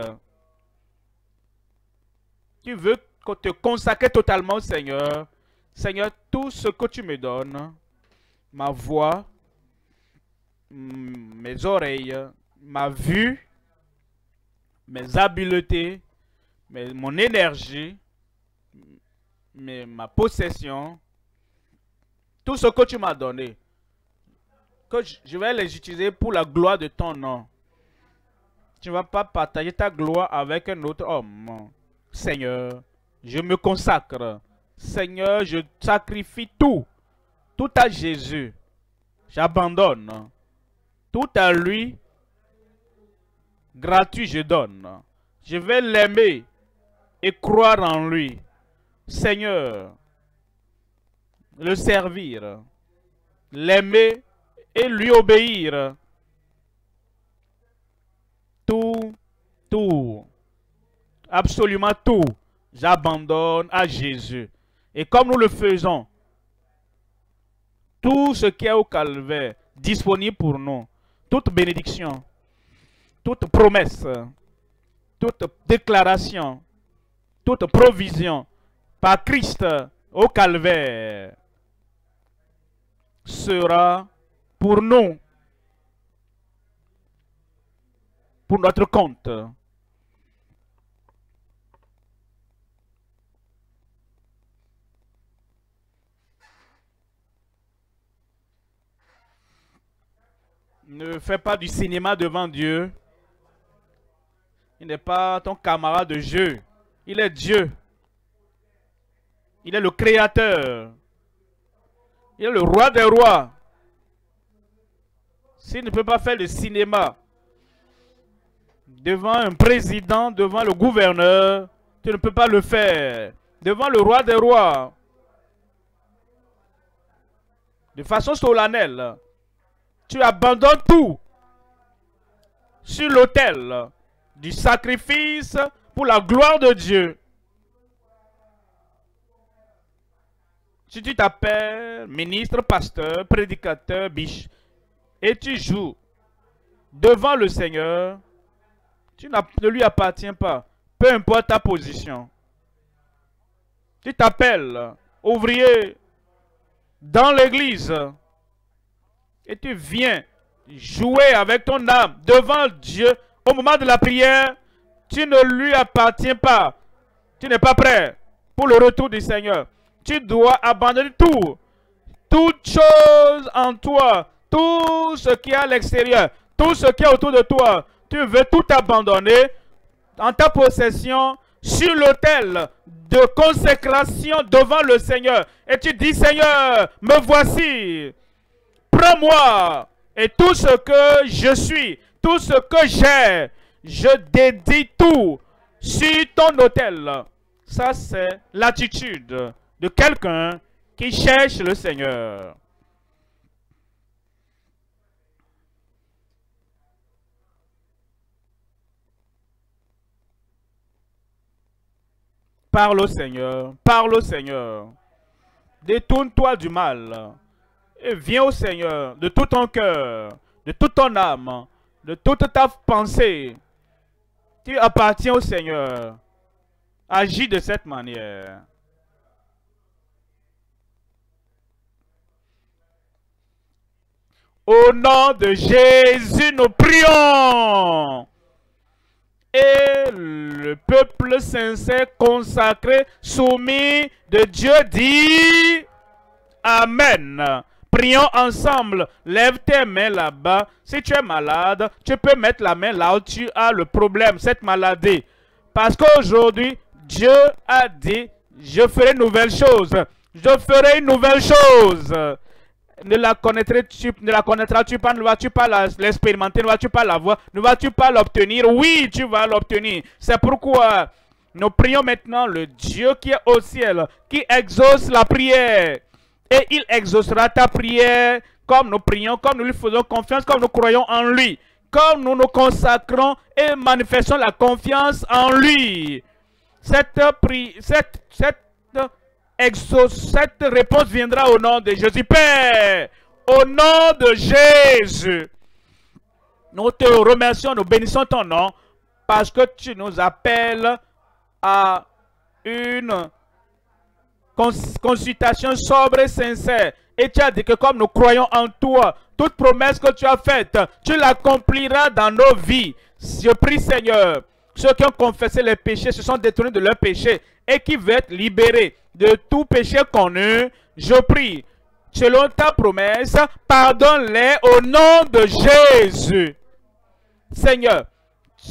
Tu veux te consacrer totalement Seigneur. Seigneur, tout ce que tu me donnes, ma voix, mes oreilles, ma vue, mes habiletés, mon énergie, ma possession, tout ce que tu m'as donné, que je vais les utiliser pour la gloire de ton nom. Tu ne vas pas partager ta gloire avec un autre homme. Seigneur, je me consacre. Seigneur, je sacrifie tout. Tout à Jésus. J'abandonne. Tout à lui. Gratuit, je donne. Je vais l'aimer et croire en lui. Seigneur, le servir, l'aimer et lui obéir. Tout, tout, absolument tout, j'abandonne à Jésus. Et comme nous le faisons, tout ce qui est au calvaire, disponible pour nous, toute bénédiction, toute promesse, toute déclaration, toute provision par Christ au calvaire sera pour nous, pour notre compte. Ne fais pas du cinéma devant Dieu. Il n'est pas ton camarade de jeu. Il est Dieu. Il est le créateur. Il est le roi des rois. S'il ne peut pas faire le cinéma devant un président, devant le gouverneur, tu ne peux pas le faire. Devant le roi des rois. De façon solennelle. Tu abandonnes tout sur l'autel du sacrifice pour la gloire de Dieu. Si tu t'appelles ministre, pasteur, prédicateur, biche, et tu joues devant le Seigneur, tu ne lui appartiens pas, peu importe ta position. Tu t'appelles ouvrier dans l'église et tu viens jouer avec ton âme devant Dieu au moment de la prière, tu ne lui appartiens pas. Tu n'es pas prêt pour le retour du Seigneur. Tu dois abandonner tout. Toute chose en toi, tout ce qui est à l'extérieur, tout ce qui est autour de toi, tu veux tout abandonner en ta possession sur l'autel de consécration devant le Seigneur. Et tu dis, Seigneur, me voici. Prends-moi. Et tout ce que je suis, tout ce que j'ai, je dédie tout sur ton autel. Ça, c'est l'attitude de quelqu'un qui cherche le Seigneur. Parle au Seigneur, parle au Seigneur. Détourne-toi du mal et viens au Seigneur de tout ton cœur, de toute ton âme, de toute ta pensée. Tu appartiens au Seigneur. Agis de cette manière. Au nom de Jésus, nous prions. Et le peuple sincère, consacré, soumis de Dieu dit Amen. Prions ensemble. Lève tes mains là-bas. Si tu es malade, tu peux mettre la main là où tu as le problème, cette maladie. Parce qu'aujourd'hui, Dieu a dit, je ferai une nouvelle chose. Je ferai une nouvelle chose. Ne la connaîtras-tu ne la connaîtras -tu pas, ne vas-tu pas l'expérimenter, ne vas-tu pas la voir, ne vas-tu pas l'obtenir? Oui, tu vas l'obtenir. C'est pourquoi nous prions maintenant le Dieu qui est au ciel, qui exauce la prière. Et il exaucera ta prière comme nous prions, comme nous lui faisons confiance, comme nous croyons en lui. Comme nous nous consacrons et manifestons la confiance en lui. Cette, cette, cette, réponse viendra au nom de Jésus. Père, au nom de Jésus, nous te remercions, nous bénissons ton nom parce que tu nous appelles à une consultation sobre et sincère. Et tu as dit que comme nous croyons en toi, toute promesse que tu as faite, tu l'accompliras dans nos vies. Je prie Seigneur, ceux qui ont confessé les péchés se sont détournés de leurs péchés et qui veulent être libérés de tout péché connu, je prie, selon ta promesse, pardonne-les au nom de Jésus. Seigneur,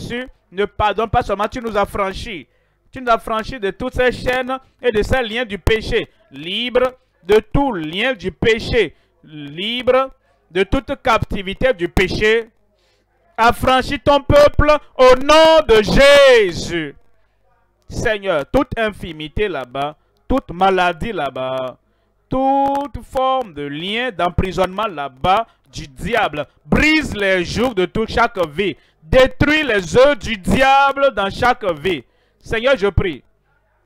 tu ne pardonnes pas seulement, tu nous as franchis, tu nous as de toutes ces chaînes et de ces liens du péché. Libre de tout lien du péché. Libre de toute captivité du péché. Affranchis ton peuple au nom de Jésus. Seigneur, toute infimité là-bas, toute maladie là-bas, toute forme de lien d'emprisonnement là-bas du diable, brise les jours de toute chaque vie, détruis les œufs du diable dans chaque vie. Seigneur, je prie,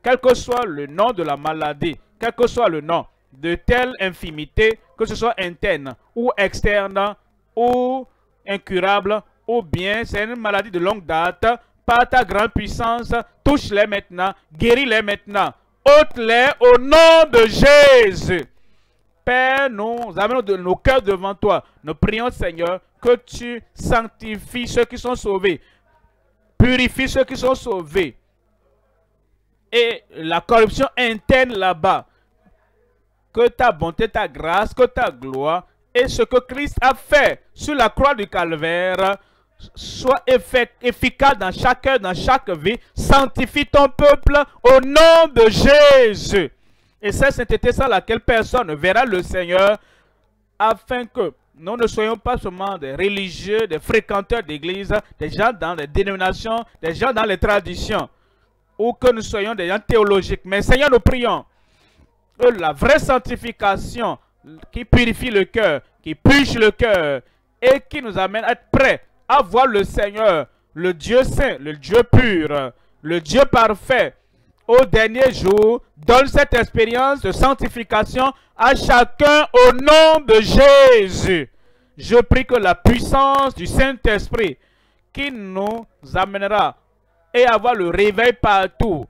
quel que soit le nom de la maladie, quel que soit le nom de telle infimité, que ce soit interne ou externe ou incurable, ou bien c'est une maladie de longue date, par ta grande puissance, touche-les maintenant, guéris-les maintenant, ôte-les au nom de Jésus. Père, nous amenons nos cœurs devant toi. Nous prions, Seigneur, que tu sanctifies ceux qui sont sauvés. Purifie ceux qui sont sauvés et la corruption interne là-bas. Que ta bonté, ta grâce, que ta gloire et ce que Christ a fait sur la croix du calvaire soit efficace dans chaque dans chaque vie. Sanctifie ton peuple au nom de Jésus. Et cette sainteté sans laquelle personne ne verra le Seigneur, afin que nous ne soyons pas seulement des religieux, des fréquenteurs d'église, des gens dans les dénominations, des gens dans les traditions, ou que nous soyons des gens théologiques. Mais Seigneur, nous prions que la vraie sanctification qui purifie le cœur, qui purge le cœur et qui nous amène à être prêts à voir le Seigneur, le Dieu saint, le Dieu pur, le Dieu parfait, au dernier jour, donne cette expérience de sanctification à chacun au nom de Jésus. Je prie que la puissance du Saint-Esprit qui nous amènera et avoir le réveil partout.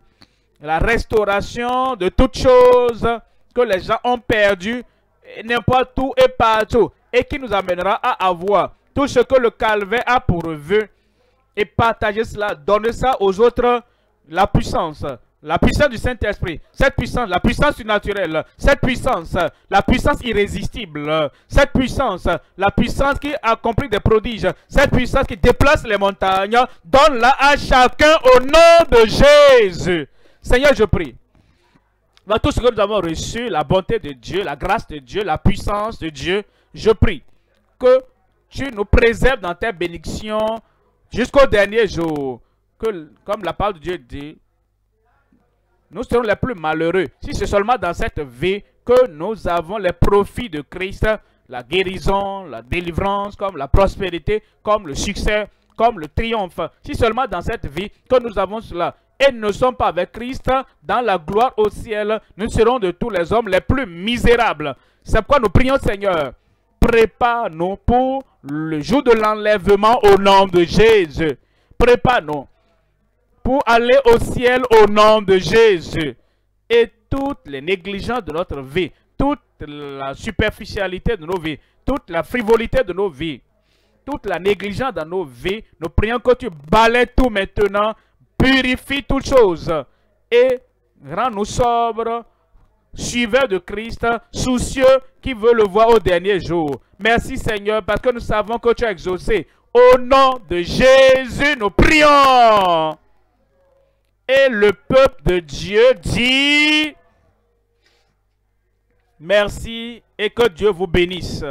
La restauration de toutes choses que les gens ont perdues n'importe où et partout et qui nous amènera à avoir tout ce que le calvaire a pourvu et partager cela, donner ça aux autres, la puissance, la puissance du Saint-Esprit, cette puissance, la puissance surnaturelle, cette puissance, la puissance irrésistible, cette puissance, la puissance qui accomplit des prodiges, cette puissance qui déplace les montagnes, donne-la à chacun au nom de Jésus. Seigneur, je prie. Dans tout ce que nous avons reçu, la bonté de Dieu, la grâce de Dieu, la puissance de Dieu, je prie que tu nous préserves dans tes bénédictions jusqu'au dernier jour. Que, comme la parole de Dieu dit, nous serons les plus malheureux si c'est seulement dans cette vie que nous avons les profits de Christ, la guérison, la délivrance, comme la prospérité, comme le succès, comme le triomphe. Si seulement dans cette vie que nous avons cela et ne sommes pas avec Christ dans la gloire au ciel, nous serons de tous les hommes les plus misérables. C'est pourquoi nous prions Seigneur, prépare-nous pour le jour de l'enlèvement au nom de Jésus. Prépare-nous pour aller au ciel au nom de Jésus. Et toutes les négligences de notre vie, toute la superficialité de nos vies, toute la frivolité de nos vies, toute la négligence dans nos vies, nous prions que tu balais tout maintenant, purifie toutes choses et rends-nous sobres, suiveurs de Christ, soucieux qui veut le voir au dernier jour. Merci Seigneur parce que nous savons que tu as exaucé. Au nom de Jésus, nous prions. Et le peuple de Dieu dit merci et que Dieu vous bénisse.